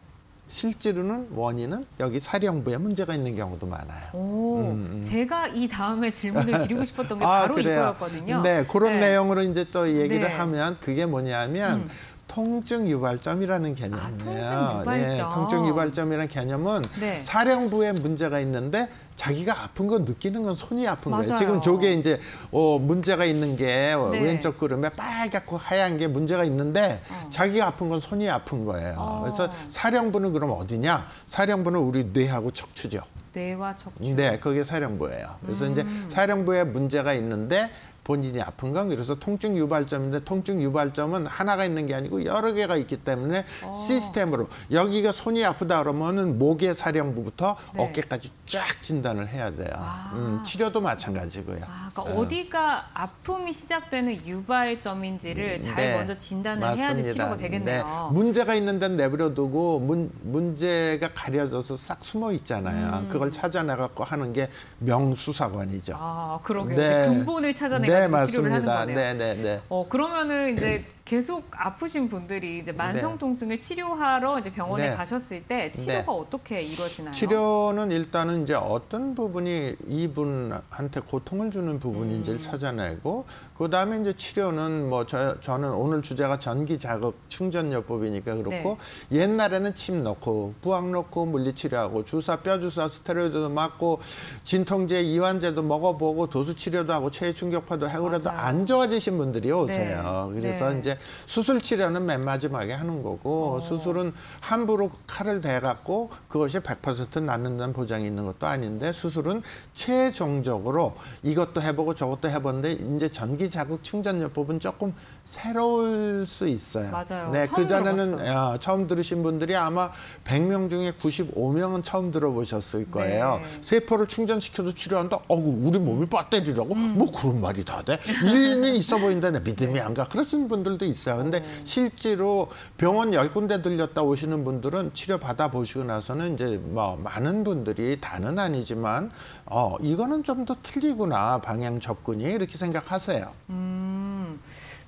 실제로는 원인은 여기 사령부에 문제가 있는 경우도 많아요. 오, 제가 이 다음에 질문을 드리고 싶었던 게 음, (laughs) 아, 바로 그래요? 이거였거든요. 네, 그런 네. 내용으로 이제 또 얘기를 네. 하면 그게 뭐냐면 음. 통증 유발점이라는 개념이에요. 아, 통증 유발점. 예, 통증 유발점이라는 개념은 네. 사령부에 문제가 있는데 자기가 아픈 거 느끼는 건 손이 아픈 맞아요. 거예요. 지금 저게 이제 어, 문제가 있는 게 어, 네. 왼쪽 그름에 빨갛고 하얀 게 문제가 있는데 자기가 아픈 건 손이 아픈 거예요. 어. 그래서 사령부는 그럼 어디냐? 사령부는 우리 뇌하고 척추죠. 뇌와 척추. 네, 그게 사령부예요. 그래서 이제 음. 사령부에 문제가 있는데 본인이 아픈 건 그래서 통증 유발점인데 통증 유발점은 하나가 있는 게 아니고 여러 개가 있기 때문에 어. 시스템으로 여기가 손이 아프다 그러면은 목의 사령부부터 네. 어깨까지 쫙 진단을 해야 돼요. 아. 음, 치료도 마찬가지고요. 아, 그러니까 어디가 아픔이 시작되는 유발점인지를 잘 네, 먼저 진단을 해야지 치료가 되겠네요. 네, 문제가 있는 데는 내버려두고 문, 문제가 가려져서 싹 숨어 있잖아요. 음. 그걸 찾아내갖고 하는 게 명수사관이죠. 아, 그러게요. 네. 근본을 찾아내가지고 네, 맞습니다. 네, 네, 네. 어, 그러면은 이제 계속 아프신 분들이 이제 만성 네. 통증을 치료하러 이제 병원에 네. 가셨을 때 치료가 네. 어떻게 이루어지나요? 치료는 일단은 이제 어떤 부분이 이분한테 고통을 주는 부분인지를 음. 찾아내고 그다음에 이제 치료는 뭐 저, 저는 오늘 주제가 전기 자극 충전요법이니까 그렇고 네. 옛날에는 침 넣고 부항 넣고 물리치료하고 주사 뼈 주사 스테로이드도 맞고 진통제 이완제도 먹어보고 도수 치료도 하고 체해 충격파도 하고 그래도. 안 좋아지신 분들이 오세요. 네. 그래서 네. 이제 수술 치료는 맨 마지막에 하는 거고 수술은 함부로 칼을 대갖고 그것이 100% 낫는다는 보장이 있는 것도 아닌데 수술은 최종적으로 이것도 해보고 저것도 해봤는데 이제 전기 자극 충전 요법은 조금 새로울 수 있어요. 맞아요. 네, 그 전에는. 아, 처음 들으신 분들이 아마 100명 중에 95명은 처음 들어보셨을 거예요. 네. 세포를 충전시켜도 치료한다. 어우, 우리 몸이 배터리라고? 음. 뭐 그런 말이 다 돼? 일리는 있어 보인다. 내 믿음이 안 가. 그러시는 분들도 있어요. 근데 네. 실제로 병원 열 군데 들렸다 오시는 분들은 치료 받아 보시고 나서는 이제 뭐 많은 분들이 다는 아니지만 어, 이거는 좀 더 틀리구나. 방향 접근이 이렇게 생각하세요. 음,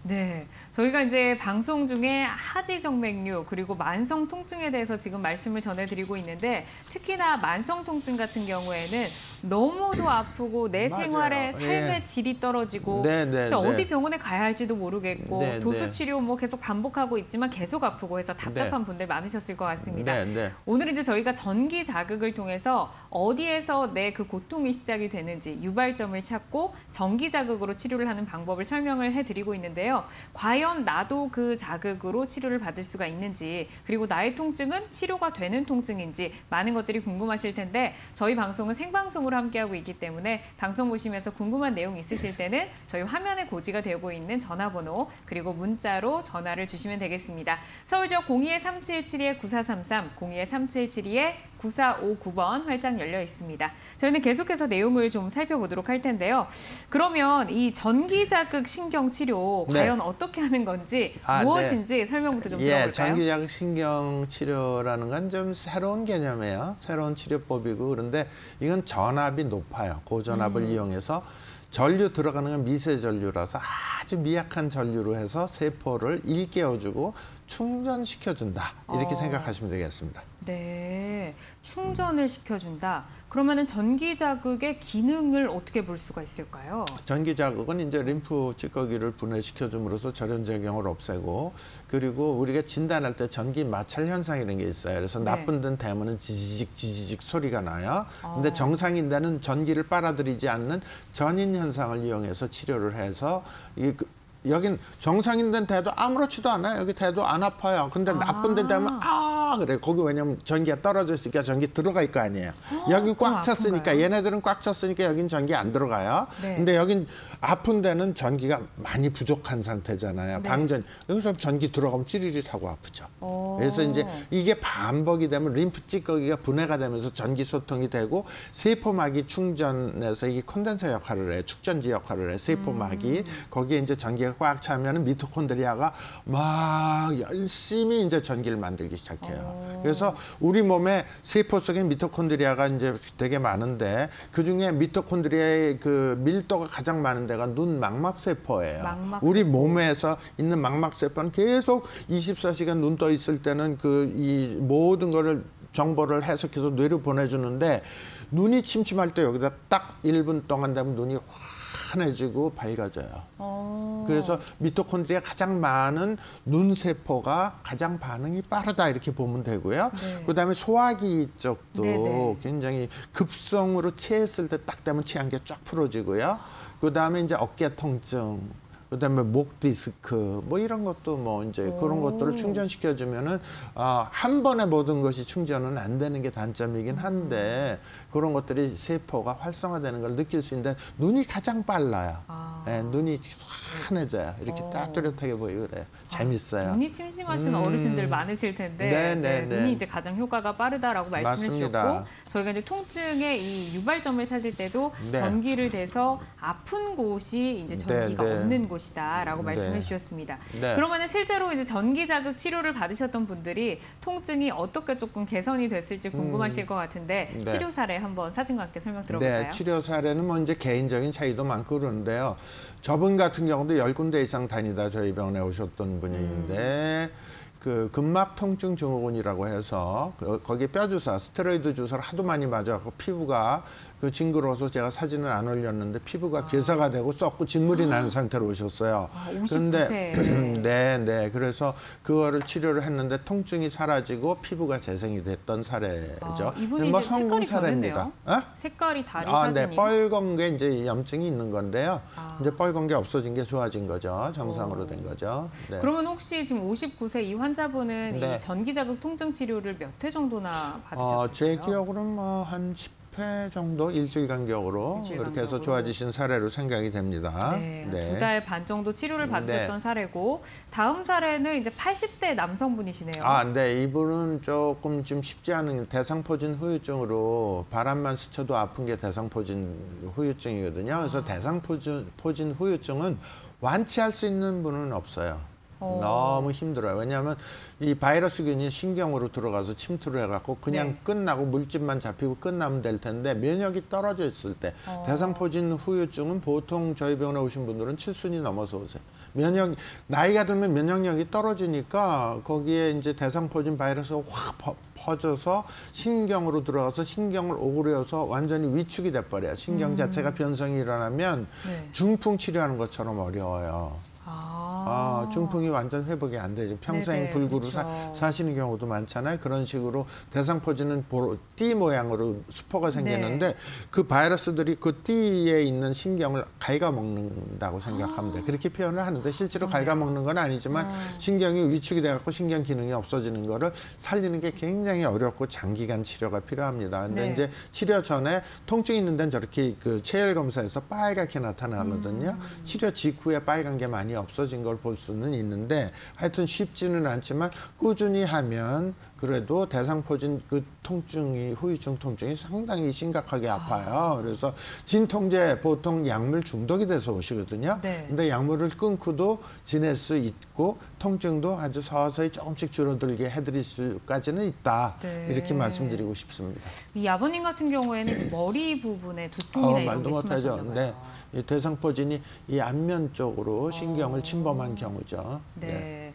네. 저희가 이제 방송 중에 하지정맥류 그리고 만성 통증에 대해서 지금 말씀을 전해드리고 있는데 특히나 만성 통증 같은 경우에는 너무도 아프고 내 맞아요. 생활의 삶의 예. 질이 떨어지고 네, 네, 또 네. 어디 병원에 가야 할지도 모르겠고 네, 도수 네. 치료 뭐 계속 반복하고 있지만 계속 아프고 해서 답답한 분들 많으셨을 것 같습니다. 네, 네. 오늘 이제 저희가 전기 자극을 통해서 어디에서 내 그 고통이 시작이 되는지 유발점을 찾고 전기 자극으로 치료를 하는 방법을 설명을 해드리고 있는데요. 과연 나도 그 자극으로 치료를 받을 수가 있는지 그리고 나의 통증은 치료가 되는 통증인지 많은 것들이 궁금하실 텐데 저희 방송은 생방송으로 함께하고 있기 때문에 방송 보시면서 궁금한 내용 있으실 때는 저희 화면에 고지가 되고 있는 전화번호 그리고 문자로 전화를 주시면 되겠습니다. 서울 지역 02-377-9433, 02-377-9459번 활짝 열려 있습니다. 저희는 계속해서 내용을 좀 살펴보도록 할 텐데요. 그러면 이 전기 자극 신경 치료 네. 과연 어떻게 하는 건지 아, 무엇인지 설명부터 좀 예, 들어볼까요? 전기자극 신경 치료라는 건 좀 새로운 개념이에요. 새로운 치료법이고 그런데 이건 전압이 높아요. 고전압을 음. 이용해서 전류 들어가는 건 미세 전류라서 아주 미약한 전류로 해서 세포를 일깨워주고 충전시켜준다 이렇게 어. 생각하시면 되겠습니다. 네, 충전을 시켜준다. 그러면은 전기 자극의 기능을 어떻게 볼 수가 있을까요? 전기 자극은 이제 림프 찌꺼기를 분해시켜 줌으로써 절연 작용을 없애고 그리고 우리가 진단할 때 전기 마찰 현상이라는 게 있어요. 그래서 네. 나쁜 데는 대면은 지지직 지지직 소리가 나요. 근데 어. 정상인 데는 전기를 빨아들이지 않는 전인 현상을 이용해서 치료를 해서 이 그- 여긴 정상인 데는 대도 아무렇지도 않아요. 여기 대도 안 아파요. 근데 나쁜 데 되면 아 그래. 거기 왜냐면 전기가 떨어져 있으니까 전기 들어갈 거 아니에요. 여기 그럼 꽉 찼으니까 아픈가요? 얘네들은 꽉 찼으니까 여긴 전기 안 들어가요. 네. 근데 여긴 아픈 데는 전기가 많이 부족한 상태잖아요. 네. 방전 여기서 전기 들어가면 찌릿하고 아프죠. 어. 그래서 이제 이게 반복이 되면 림프 찌꺼기가 분해가 되면서 전기 소통이 되고 세포막이 충전해서 이게 콘덴서 역할을 해, 축전지 역할을 해. 세포막이 거기에 이제 전기가 꽉 차면은 미토콘드리아가 막 열심히 이제 전기를 만들기 시작해요. 그래서 우리 몸에 세포 속에 미토콘드리아가 이제 되게 많은데 그 중에 미토콘드리아의 그 밀도가 가장 많은 데가 눈 망막 세포예요. 망막 우리 몸에서 있는 망막 세포는 계속 24시간 눈 떠 있을 때는 그 이 모든 거를 정보를 해석해서 뇌로 보내주는데 눈이 침침할 때 여기다 딱 1분 동안 되면 눈이 환해지고 밝아져요. 어. 그래서 미토콘드리아 가장 많은 눈 세포가 가장 반응이 빠르다 이렇게 보면 되고요. 네. 그다음에 소화기 쪽도 네네. 굉장히 급성으로 체했을 때 딱 되면 체한 게 쫙 풀어지고요. 그다음에 이제 어깨 통증 그다음에 목 디스크 뭐 이런 것도 뭐 이제 그런 오. 것들을 충전시켜 주면은 아, 한 번에 모든 것이 충전은 안 되는 게 단점이긴 한데 그런 것들이 세포가 활성화되는 걸 느낄 수 있는데 눈이 가장 빨라요. 아. 예, 눈이 환해져요. 이렇게 어. 따뜻하게 보이고 그래요. 재밌어요. 눈이 침침하신 음. 어르신들 많으실 텐데 네, 네, 네. 눈이 이제 가장 효과가 빠르다라고 말씀해. 주셨고 저희가 이제 통증의 이 유발점을 찾을 때도 네. 전기를 대서 아픈 곳이 이제 전기가 네, 네. 없는 곳이 다라고 말씀해 네. 주셨습니다. 네. 그러면은 실제로 이제 전기 자극 치료를 받으셨던 분들이 통증이 어떻게 조금 개선이 됐을지 궁금하실 것 같은데 네. 치료 사례 한번 사진과 함께 설명 들어볼까요? 네, 치료 사례는 뭐 이제 개인적인 차이도 많고 그러는데요. 저분 같은 경우도 열 군데 이상 다니다 저희 병원에 오셨던 분이 있는데 그 근막 통증 증후군이라고 해서 그- 거기 뼈 주사, 스테로이드 주사를 하도 많이 맞아갖고 피부가 그 징그러워서 제가 사진을 안 올렸는데 피부가 괴사가 되고 썩고 진물이 나는 상태로 오셨어요. 아, 59세. 네, 네. 그래서 그거를 치료를 했는데 통증이 사라지고 피부가 재생이 됐던 사례죠. 아, 이분이 뭐 성공 사례입니다. 어? 색깔이 다리 아, 네. 사진이. 뻘건 게 이제 염증이 있는 건데요. 아. 이제 뻘건 게 없어진 게 좋아진 거죠. 정상으로 어. 된 거죠. 네. 그러면 혹시 지금 59세 이 환자분은 네. 이 전기자극 통증 치료를 몇 회 정도나 받으셨을까요? 어, 제 기억으로는 뭐한 10 회 정도 일주일 간격으로 일주일 그렇게 해서. 좋아지신 사례로 생각이 됩니다. 네, 두 달 반 정도 치료를 받으셨던 네. 사례고 다음 사례는 이제 80대 남성분이시네요. 아, 네. 이분은 조금 좀 쉽지 않은 대상포진 후유증으로 바람만 스쳐도 아픈 게 대상포진 후유증이거든요. 그래서 대상포진 포진 후유증은 완치할 수 있는 분은 없어요. 어. 너무 힘들어요. 왜냐하면 이 바이러스균이 신경으로 들어가서 침투를 해갖고 그냥 네. 끝나고 물집만 잡히고 끝나면 될 텐데 면역이 떨어져 있을 때 어. 대상포진 후유증은 보통 저희 병원에 오신 분들은 칠순이 넘어서 오세요. 면역 나이가 들면 면역력이 떨어지니까 거기에 이제 대상포진 바이러스가 확 퍼, 퍼져서 신경으로 들어가서 신경을 오그려서 완전히 위축이 돼버려요. 신경 자체가 변성이 일어나면 음. 네. 중풍 치료하는 것처럼 어려워요. 아, 아, 중풍이 완전 회복이 안 되죠. 평생 네네, 불구로 그렇죠. 사, 사시는 경우도 많잖아요. 그런 식으로 대상 포진은 보로, 띠 모양으로 수포가 생겼는데 네. 그 바이러스들이 그 띠에 있는 신경을 갉아먹는다고 생각하면 돼요. 그렇게 표현을 하는데 실제로 갉아먹는 건 아니지만 신경이 위축이 돼갖고 신경 기능이 없어지는 거를 살리는 게 굉장히 어렵고 장기간 치료가 필요합니다. 근데 네. 이제 치료 전에 통증 있는 데는 저렇게 그 체열 검사에서 빨갛게 나타나거든요. 음. 치료 직후에 빨간 게 많이 없어진 걸볼 수는 있는데 하여튼 쉽지는 않지만 꾸준히 하면 그래도 대상포진 그 통증이 후유증 통증이 상당히 심각하게 아파요. 그래서 진통제 보통 약물 중독이 돼서 오시거든요. 네. 근데 약물을 끊고도 지낼 수 있고 통증도 아주 서서히 조금씩 줄어들게 해드릴 수까지는 있다. 네. 이렇게 말씀드리고 싶습니다. 이 아버님 같은 경우에는 머리 부분에 두통이나 어, 이런 말도 게 못하죠. 심하셨나 네. 이 대상포진이 이 안면 쪽으로 신경을 침범한 경우죠. 어. 네.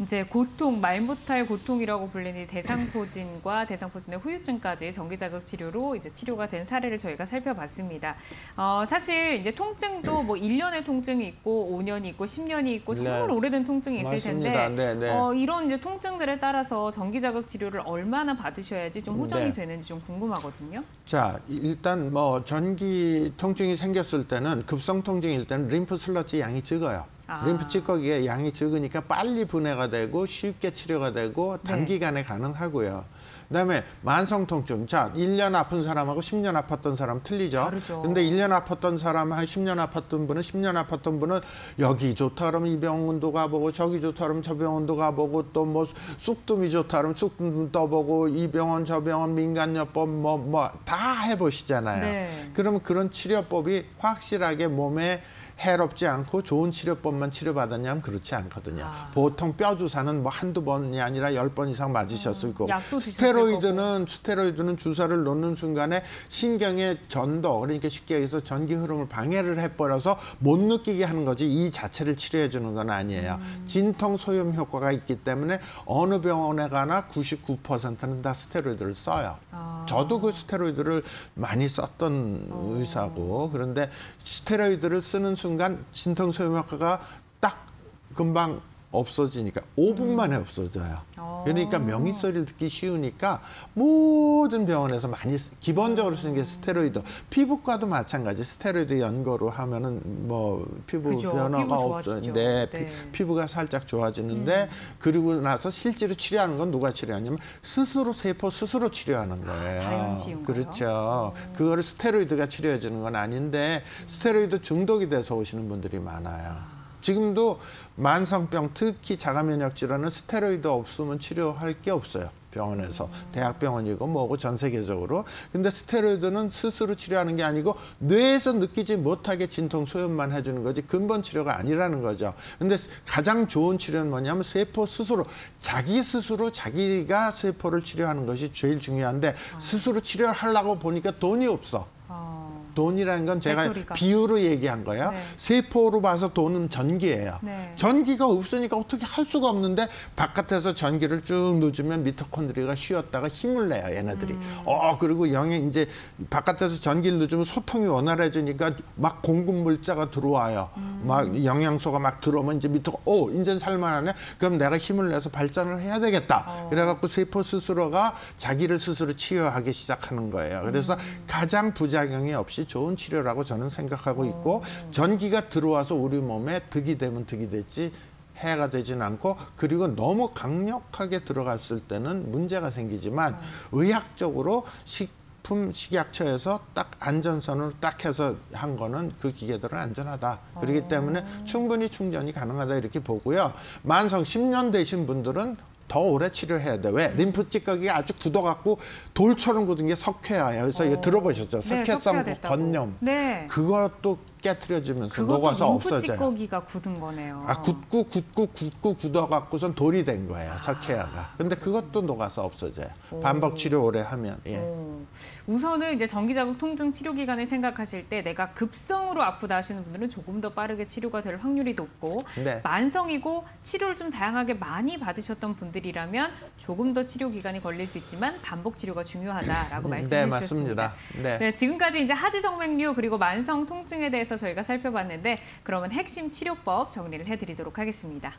이제 고통, 말 못할 고통이라고 불리는 이 대상포진과 대상포진의 후유증까지 전기자극 치료로 이제 치료가 된 사례를 저희가 살펴봤습니다. 어, 사실 이제 통증도 뭐 1년의 통증이 있고 5년이 있고 10년이 있고 정말 네. 오래된 통증이 있을 맞습니다. 텐데 네, 네. 어, 이런 이제 통증들에 따라서 전기자극 치료를 얼마나 받으셔야지 좀 호전이 네. 되는지 좀 궁금하거든요. 자, 일단 뭐 전기 통증이 생겼을 때는 급성 통증일 때는 림프 슬러지 양이 적어요. 아. 림프 찌꺼기의 양이 적으니까 빨리 분해가 되고 쉽게 치료가 되고 네. 단기간에 가능하고요. 그다음에 만성 통증. 자, 1년 아픈 사람하고 10년 아팠던 사람 틀리죠. 다르죠. 근데 1년 아팠던 사람 한 10년 아팠던 분은 10년 아팠던 분은 여기 좋다 그러면 이 병원도 가보고 저기 좋다 그러면 저 병원도 가보고 또 뭐 쑥뜸이 좋다 그러면 쑥뜸 떠보고 이 병원 저 병원 민간요법 뭐 뭐 다 해보시잖아요. 네. 그러면 그런 치료법이 확실하게 몸에 해롭지 않고 좋은 치료법만 치료받았냐면 그렇지 않거든요. 아. 보통 뼈 주사는 뭐 한두 번이 아니라 열 번 이상 맞으셨을 거고 음, 드셨을 스테로이드는 스테로이드는 주사를 놓는 순간에 신경의 전도 그러니까 쉽게 얘기해서 전기 흐름을 방해를 해버려서 못 느끼게 하는 거지 이 자체를 치료해 주는 건 아니에요. 음. 진통 소염 효과가 있기 때문에 어느 병원에 가나 99%는 다 스테로이드를 써요. 아. 저도 그 스테로이드를 많이 썼던 어. 의사고 그런데 스테로이드를 쓰는 순간 진통 소염 효과가 딱 금방 없어지니까 5분 만에 없어져요. 어. 그러니까 명의 소리를 듣기 쉬우니까 모든 병원에서 많이 쓰- 기본적으로 쓰는 게 스테로이드. 피부과도 마찬가지. 스테로이드 연고로 하면은 뭐 피부 그죠. 변화가 피부 없어. 좋아지죠. 네, 네. 피부가 살짝 좋아지는데 그리고 나서 실제로 치료하는 건 누가 치료하냐면 스스로 세포 스스로 치료하는 거예요. 자연 치유인가요? 그렇죠. 그거를 스테로이드가 치료해 주는 건 아닌데 스테로이드 중독이 돼서 오시는 분들이 많아요. 지금도 만성병 특히 자가면역 질환은 스테로이드 없으면 치료할 게 없어요. 병원에서. 대학병원이고 뭐고 전 세계적으로. 근데 스테로이드는 스스로 치료하는 게 아니고 뇌에서 느끼지 못하게 진통 소염만 해주는 거지 근본 치료가 아니라는 거죠. 근데 가장 좋은 치료는 뭐냐면 세포 스스로 자기 스스로 자기가 세포를 치료하는 것이 제일 중요한데 스스로 치료를 하려고 보니까 돈이 없어. 어. 돈이라는 건 제가 배터리가. 비유로 얘기한 거예요. 네. 세포로 봐서 돈은 전기예요. 네. 전기가 없으니까 어떻게 할 수가 없는데 바깥에서 전기를 쭉 누주면 미토콘드리아가 쉬었다가 힘을 내요 얘네들이. 음. 어 그리고 영에 이제 바깥에서 전기를 누주면 소통이 원활해지니까 막 공급 물자가 들어와요. 음. 막 영양소가 막 들어오면 이제 미토 오 이제 살만하네. 그럼 내가 힘을 내서 발전을 해야 되겠다. 어. 그래갖고 세포 스스로가 자기를 스스로 치유하기 시작하는 거예요. 그래서 음. 가장 부작용이 없이 좋은 치료라고 저는 생각하고 있고 어. 전기가 들어와서 우리 몸에 득이 되면 득이 됐지 해가 되진 않고 그리고 너무 강력하게 들어갔을 때는 문제가 생기지만 의학적으로 식품 식약처에서 딱 안전선을 딱 해서 한 거는 그 기계들은 안전하다. 그렇기 때문에 충분히 충전이 가능하다 이렇게 보고요. 만성 10년 되신 분들은 더 오래 치료해야 돼. 왜? 림프 찌꺼기가 아주 굳어갖고 돌처럼 굳은 게 석회화예요. 그래서 이거 들어보셨죠? 네, 석회성 석회화됐다고. 건염. 네. 그것도 깨트려지면서 그것도 녹아서 없어져요. 찌꺼기가 굳은 거네요. 아 굳고 굳고 굳고 굳어갖고선 돌이 된 거예요 아. 석회화가. 근데 그것도 녹아서 없어져요. 반복 치료 오래 하면. 예. 어, 우선은 이제 전기자극 통증 치료 기간을 생각하실 때 내가 급성으로 아프다 하시는 분들은 조금 더 빠르게 치료가 될 확률이 높고 네. 만성이고 치료를 좀 다양하게 많이 받으셨던 분들이라면 조금 더 치료 기간이 걸릴 수 있지만 반복 치료가 중요하다라고 말씀해 네 주셨습니다. 맞습니다. 네. 네, 지금까지 이제 하지 정맥류 그리고 만성 통증에 대해서 저희가 살펴봤는데 그러면 핵심 치료법 정리를 해드리도록 하겠습니다.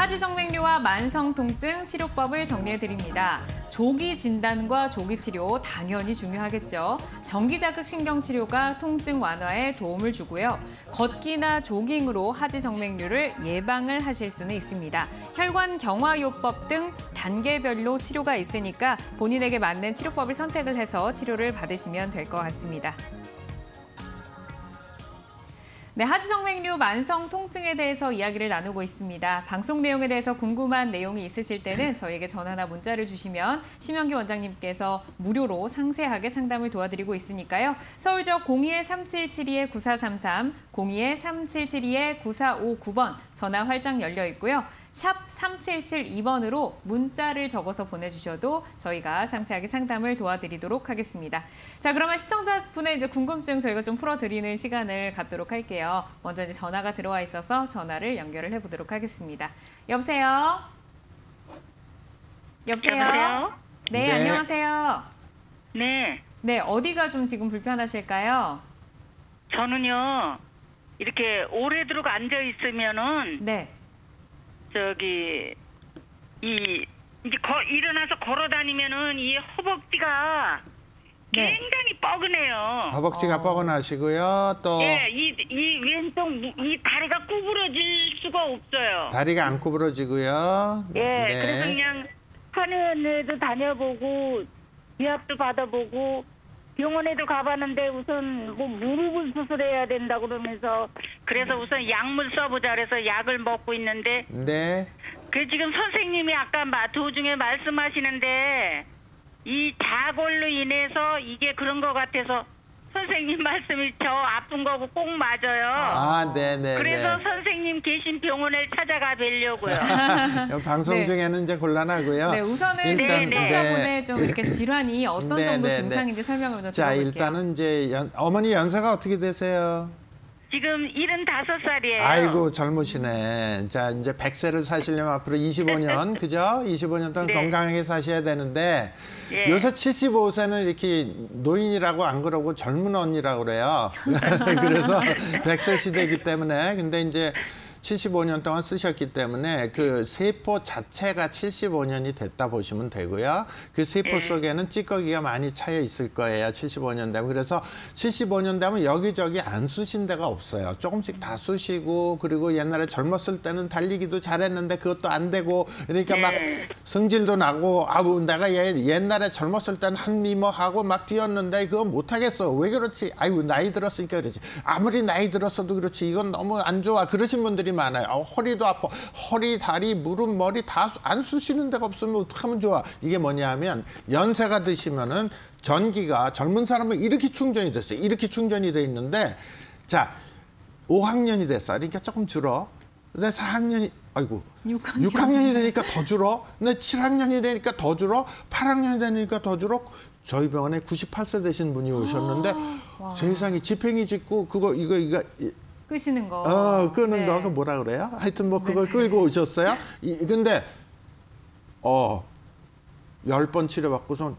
하지정맥류와 만성 통증 치료법을 정리해 드립니다. 조기 진단과 조기 치료 당연히 중요하겠죠. 전기자극 신경 치료가 통증 완화에 도움을 주고요. 걷기나 조깅으로 하지정맥류를 예방을 하실 수는 있습니다. 혈관 경화요법 등 단계별로 치료가 있으니까 본인에게 맞는 치료법을 선택을 해서 치료를 받으시면 될 것 같습니다. 네, 하지정맥류 만성 통증에 대해서 이야기를 나누고 있습니다. 방송 내용에 대해서 궁금한 내용이 있으실 때는 저희에게 전화나 문자를 주시면 심영기 원장님께서 무료로 상세하게 상담을 도와드리고 있으니까요. 서울적 02-3772-9433, 02-3772-9459번 전화 활짝 열려 있고요. 샵 3772번으로 문자를 적어서 보내주셔도 저희가 상세하게 상담을 도와드리도록 하겠습니다. 자, 그러면 시청자분의 이제 궁금증 저희가 좀 풀어드리는 시간을 갖도록 할게요. 먼저 이제 전화가 들어와 있어서 전화를 연결을 해보도록 하겠습니다. 여보세요? 여보세요? 여보세요? 네, 네. 안녕하세요. 네, 네, 어디가 좀 지금 불편하실까요? 저는요 이렇게 오래 들고 앉아 있으면은 네. 저기 이 이제 거, 일어나서 걸어 다니면은 이 허벅지가 네. 굉장히 뻐근해요. 허벅지가 어. 뻐근하시고요. 또 예, 이, 이 왼쪽 무- 이 다리가 구부러질 수가 없어요. 다리가 안 구부러지고요. 예, 네. 그래서 그냥 한의원에도 다녀보고 비압도 받아보고 병원에도 가봤는데 우선 뭐 무릎을 수술해야 된다 그러면서 그래서 우선 약물 써보자 그래서 약을 먹고 있는데 네. 그 지금 선생님이 아까 마- 도중에 말씀하시는데 이 자골로 인해서 이게 그런 것 같아서 선생님 말씀이 저 아픈 거고 꼭 맞아요. 아, 네, 네, 그래서 네. 선생님 계신 병원을 찾아가 뵈려고요. (laughs) 방송 네. 중에는 이제 곤란하고요. 네, 우선은 일단, 네, 시청자분의 좀 이렇게 질환이 어떤 네, 정도 네, 네. 증상인지 설명을 먼저 자, 들어볼게요. 일단은 이제 연- 어머니 연세가 어떻게 되세요? 지금 75살이에요. 아이고 젊으시네. 자 이제 100세를 사시려면 앞으로 25년 (laughs) 그죠? 25년 동안 네. 건강하게 사셔야 되는데 예. 요새 75세는 이렇게 노인이라고 안 그러고 젊은 언니라고 그래요. (laughs) (laughs) 그래서 100세 시대이기 때문에 근데 이제 75년 동안 쓰셨기 때문에 그 세포 자체가 75년이 됐다 보시면 되고요. 그 세포 네. 속에는 찌꺼기가 많이 차여 있을 거예요. 75년 되면. 그래서 75년 되면 여기저기 안 쑤신 데가 없어요. 조금씩 다 쑤시고 그리고 옛날에 젊었을 때는 달리기도 잘했는데 그것도 안 되고 그러니까 막 네. 성질도 나고 아우 내가 얘, 옛날에 젊었을 땐 한미모 하고 막 뛰었는데 그거 못 하겠어. 왜 그렇지? 아이고 나이 들었으니까 그렇지. 아무리 나이 들었어도 그렇지. 이건 너무 안 좋아. 그러신 분들이 많아요. 아, 허리도 아파. 허리, 다리, 무릎, 머리 다 안 쑤시는 데가 없으면 어떡하면 좋아. 이게 뭐냐면 연세가 드시면은 전기가 젊은 사람은 이렇게 충전이 됐어요. 이렇게 충전이 돼 있는데 자 5학년이 됐어. 그러니까 조금 줄어. 근데 4학년이 아이고 6학년. 6학년이 되니까 더 줄어. 근데 7학년이 되니까 더 줄어. 8학년이 되니까 더 줄어. 저희 병원에 98세 되신 분이 오셨는데 와. 세상에 집행이 짓고 그거 이거 이거 이- 끄시는 거. 어 끄는 네. 거 그거 뭐라 그래요? 하여튼 뭐 그걸 끌고 오셨어요. 이 근데 어 열 번 치료받고선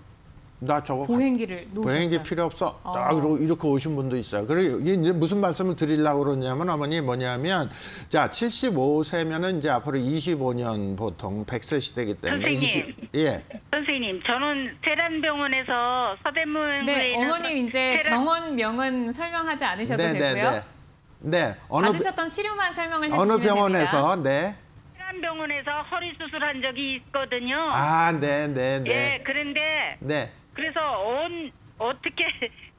나 저거 가- 보행기를 놓으셨어요. 보행기 필요 없어. 어. 딱 그러고 이렇게 오신 분도 있어요. 그리고 이제 무슨 말씀을 드리려고 그러냐면 어머니 뭐냐면 자 75세면은 이제 앞으로 25년 보통 100세 시대이기 때문에 선생님. 예. 선생님, 저는 세란병원에서 서대문구에 네, 있는 어머님 이제 세란- 병원 명은 설명하지 않으셔도 네, 네, 되고요. 네. 네. 어느 받으셨던 치료만 설명을 해주시면 어느 됩니다. 병원에서 네. 세란병원에서 허리 수술한 적이 있거든요. 아, 네, 네, 예, 네. 그런데 네. 그래서 언, 어떻게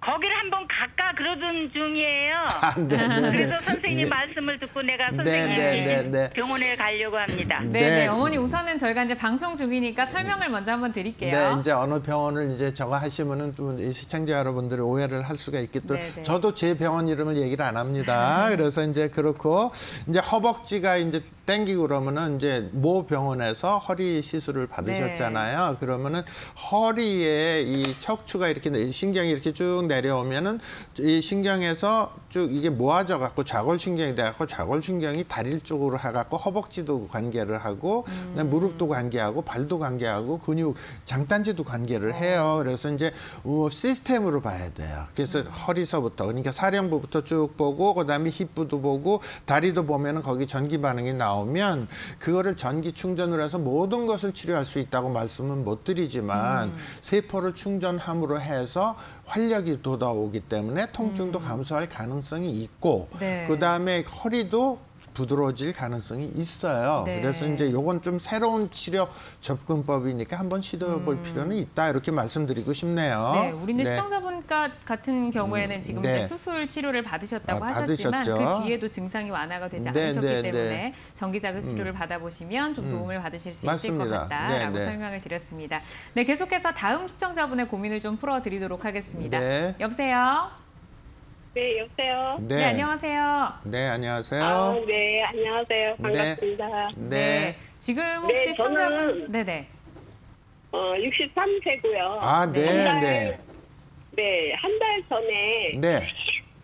거기를 한번 갈까 그러던 중이에요. (laughs) 아, 네, 네, 네. 그래서 선생님 네. 말씀을 듣고 내가 네, 선생님. 병원에 가려고 합니다. 네, 네. 네, 어머니 우선은 저희가 이제 방송 중이니까 설명을 먼저 한번 드릴게요. 네, 이제 어느 병원을 이제 저거 하시면은 또이 시청자 여러분들이 오해를 할 수가 있기 때문에 네, 네. 저도 제 병원 이름을 얘기를 안 합니다. (laughs) 그래서 이제 그렇고 이제 허벅지가 이제 땡기고 그러면은 이제 모 병원에서 허리 시술을 받으셨잖아요. 그러면은 허리에 이 척추가 이렇게 내- 신경이 이렇게 쭉 내려오면은 이 신경에서 쭉 이게 모아져 갖고 좌골신경이 돼 갖고 좌골신경이 다리 쪽으로 해 갖고 허벅지도 관계를 하고 그다음에 무릎도 관계하고 발도 관계하고 근육 장단지도 관계를 해요. 그래서 이제 어, 시스템으로 봐야 돼요. 그래서 허리서부터 그러니까 사령부부터 쭉 보고 그다음에 힙부도 보고 다리도 보면은 거기 전기 반응이 나 오면 그거를 전기 충전을 해서 모든 것을 치료할 수 있다고 말씀은 못 드리지만 세포를 충전함으로 해서 활력이 돋아오기 때문에 통증도 감소할 가능성이 있고 네. 그다음에 허리도 부드러워질 가능성이 있어요. 네. 그래서 이제 요건 좀 새로운 치료 접근법이니까 한번 시도해 볼 필요는 있다 이렇게 말씀드리고 싶네요. 네, 우리 이제 네. 시청자분과 같은 경우에는 지금 네. 이제 수술 치료를 받으셨다고 아, 하셨지만 받으셨죠. 그 뒤에도 증상이 완화가 되지 네, 않으셨기 네, 때문에 네. 전기자극 치료를 받아보시면 좀 도움을 받으실 수 있을 맞습니다. 것 같다라고. 설명을 드렸습니다. 네, 계속해서 다음 시청자분의 고민을 좀 풀어드리도록 하겠습니다. 네. 여보세요. 네, 여보세요. 네, 안녕하세요. 네, 안녕하세요. 아, 네, 안녕하세요. 네. 반갑습니다. 네. 지금 혹시 네, 시청자분, 저는- 네네. 어, 63세고요. 아, 네, 한 달, 네. 네, 한 달 전에 네.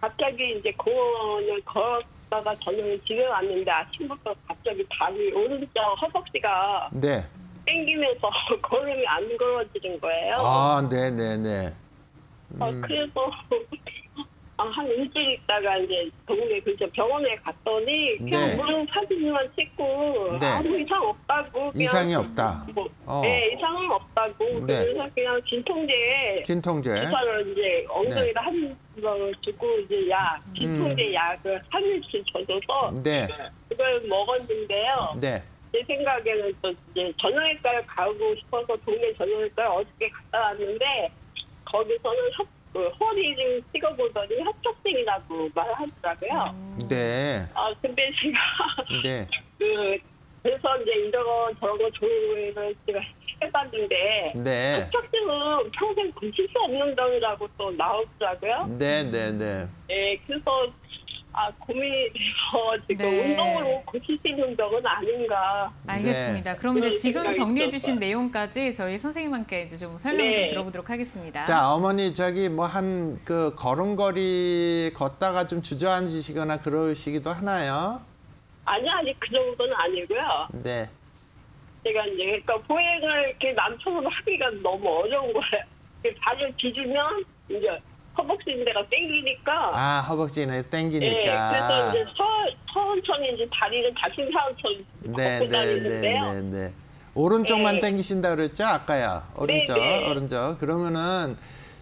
갑자기 이제 공원을 걸었다가 저는 집에 왔는데 아침부터 갑자기 다리 오른쪽 허벅지가 네. 땡기면서 (laughs) 걸음이 안 걸어지는 거예요. 아, 네, 네, 네. 어, 그래서 아, 한 일주일 있다가 이제 동네 근처 병원에 갔더니 그냥 네. 무릎 사진만 찍고 네. 아무 이상 없다고 그냥 이상이 없다. 뭐, 어. 네 이상은 없다고 네. 그래서 그냥 진통제 진통제. 주사를 이제 엉덩이를 한 번 주고 이제 약 진통제 약을 3일씩 줘줘서 네. 그걸 먹었는데요. 네. 제 생각에는 또 이제 전용외과를 가고 싶어서 동네 전용외과를 어저께 갔다 왔는데 거기서는 협, 그 허리 좀 찍어보더니 협착증이라고 말하더라고요. 네. 아 근데 제가 (laughs) 네. 그 그래서 이제 이런 저런 거 조회를 제가 해봤는데 네. 협착증은 평생 고칠 수 없는 병이라고 또 나오더라고요. 네, 네, 네. 예, 그래서 아 고민이 돼서 지금 네. 운동으로 고칠 수 있는 병은 아닌가. 알겠습니다. 그럼 이제 네, 지금 정리해. 주신 내용까지 저희 선생님께 이제 좀 설명 좀 네. 들어보도록 하겠습니다. 자, 어머니 저기 뭐 한 그 걸음걸이 걷다가 좀 주저앉으시거나 그러시기도 하나요? 아니 아니 그 정도는 아니고요. 네. 제가 이제 그러니까 보행을 이렇게 남편으로 하기가 너무 어려운 거예요. 발을 뒤주면 이제 허벅지 데가 땡기니까. 아, 허벅지는 예, 땡기니까. 그래서 이제 서, 천천히 이제 다리를 다친 사람처럼 네, 걷고 네, 네, 다니는데요. 네, 네. 오른쪽만 네. 땡기신다 그랬죠? 아까요. 오른쪽, 네, 네. 오른쪽. 그러면은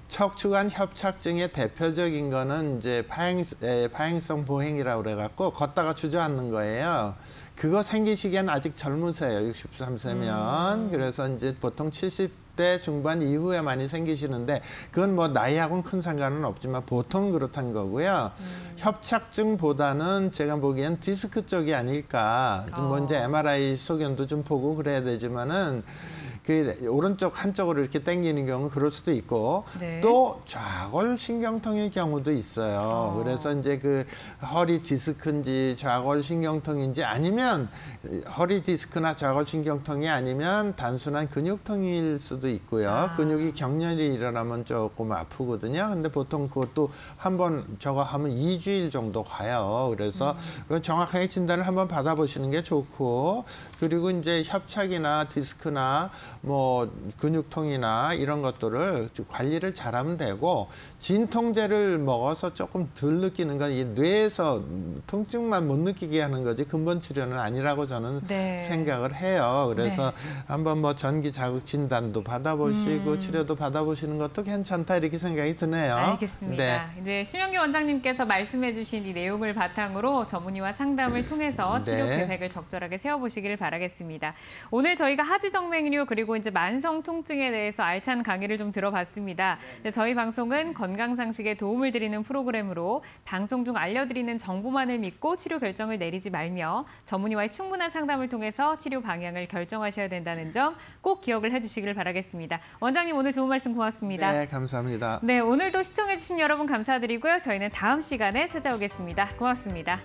척추관 협착증의 대표적인 거는 이제 파행, 에, 파행성 보행이라고 그래갖고 걷다가 주저앉는 거예요. 그거 생기시기엔 아직 젊으세요. 63세면. 그래서 이제 보통 70 대 중반 이후에 많이 생기시는데 그건 뭐 나이하고는 큰 상관은 없지만 보통 그렇다는 거고요. 협착증보다는 제가 보기엔 디스크 쪽이 아닐까. 뭐 어. 이제 MRI 소견도 좀 보고 그래야 되지만은 그 오른쪽 한쪽으로 이렇게 당기는 경우 그럴 수도 있고 네. 또 좌골 신경통일 경우도 있어요. 어. 그래서 이제 그 허리 디스크인지 좌골 신경통인지 아니면 허리 디스크나 좌골 신경통이 아니면 단순한 근육통일 수도 있고요. 아. 근육이 격렬히 일어나면 조금 아프거든요. 근데 보통 그것도 한 번 저거 하면 이주일 정도 가요. 그래서 그 정확하게 진단을 한번 받아보시는 게 좋고 그리고 이제 협착이나 디스크나 뭐 근육통이나 이런 것들을 좀 관리를 잘하면 되고 진통제를 먹어서 조금 덜 느끼는 건 이 뇌에서 통증만 못 느끼게 하는 거지 근본 치료는 아니라고 저는 네. 생각을 해요. 그래서 한번 뭐 전기 자극 진단도 받아보시고 음. 치료도 받아보시는 것도 괜찮다 이렇게 생각이 드네요. 알겠습니다. 네. 이제 심영기 원장님께서 말씀해주신 이 내용을 바탕으로 전문의와 상담을 통해서 치료 네. 계획을 적절하게 세워보시기를 바라겠습니다. 오늘 저희가 하지정맥류 그리고 이제 만성 통증에 대해서 알찬 강의를 좀 들어봤습니다. 저희 방송은 건강 상식에 도움을 드리는 프로그램으로 방송 중 알려드리는 정보만을 믿고 치료 결정을 내리지 말며 전문의와의 충분한 상담을 통해서 치료 방향을 결정하셔야 된다는 점 꼭 기억을 해주시기를 바라겠습니다. 원장님 오늘 좋은 말씀 고맙습니다. 네, 감사합니다. 네, 오늘도 시청해주신 여러분 감사드리고요. 저희는 다음 시간에 찾아오겠습니다. 고맙습니다.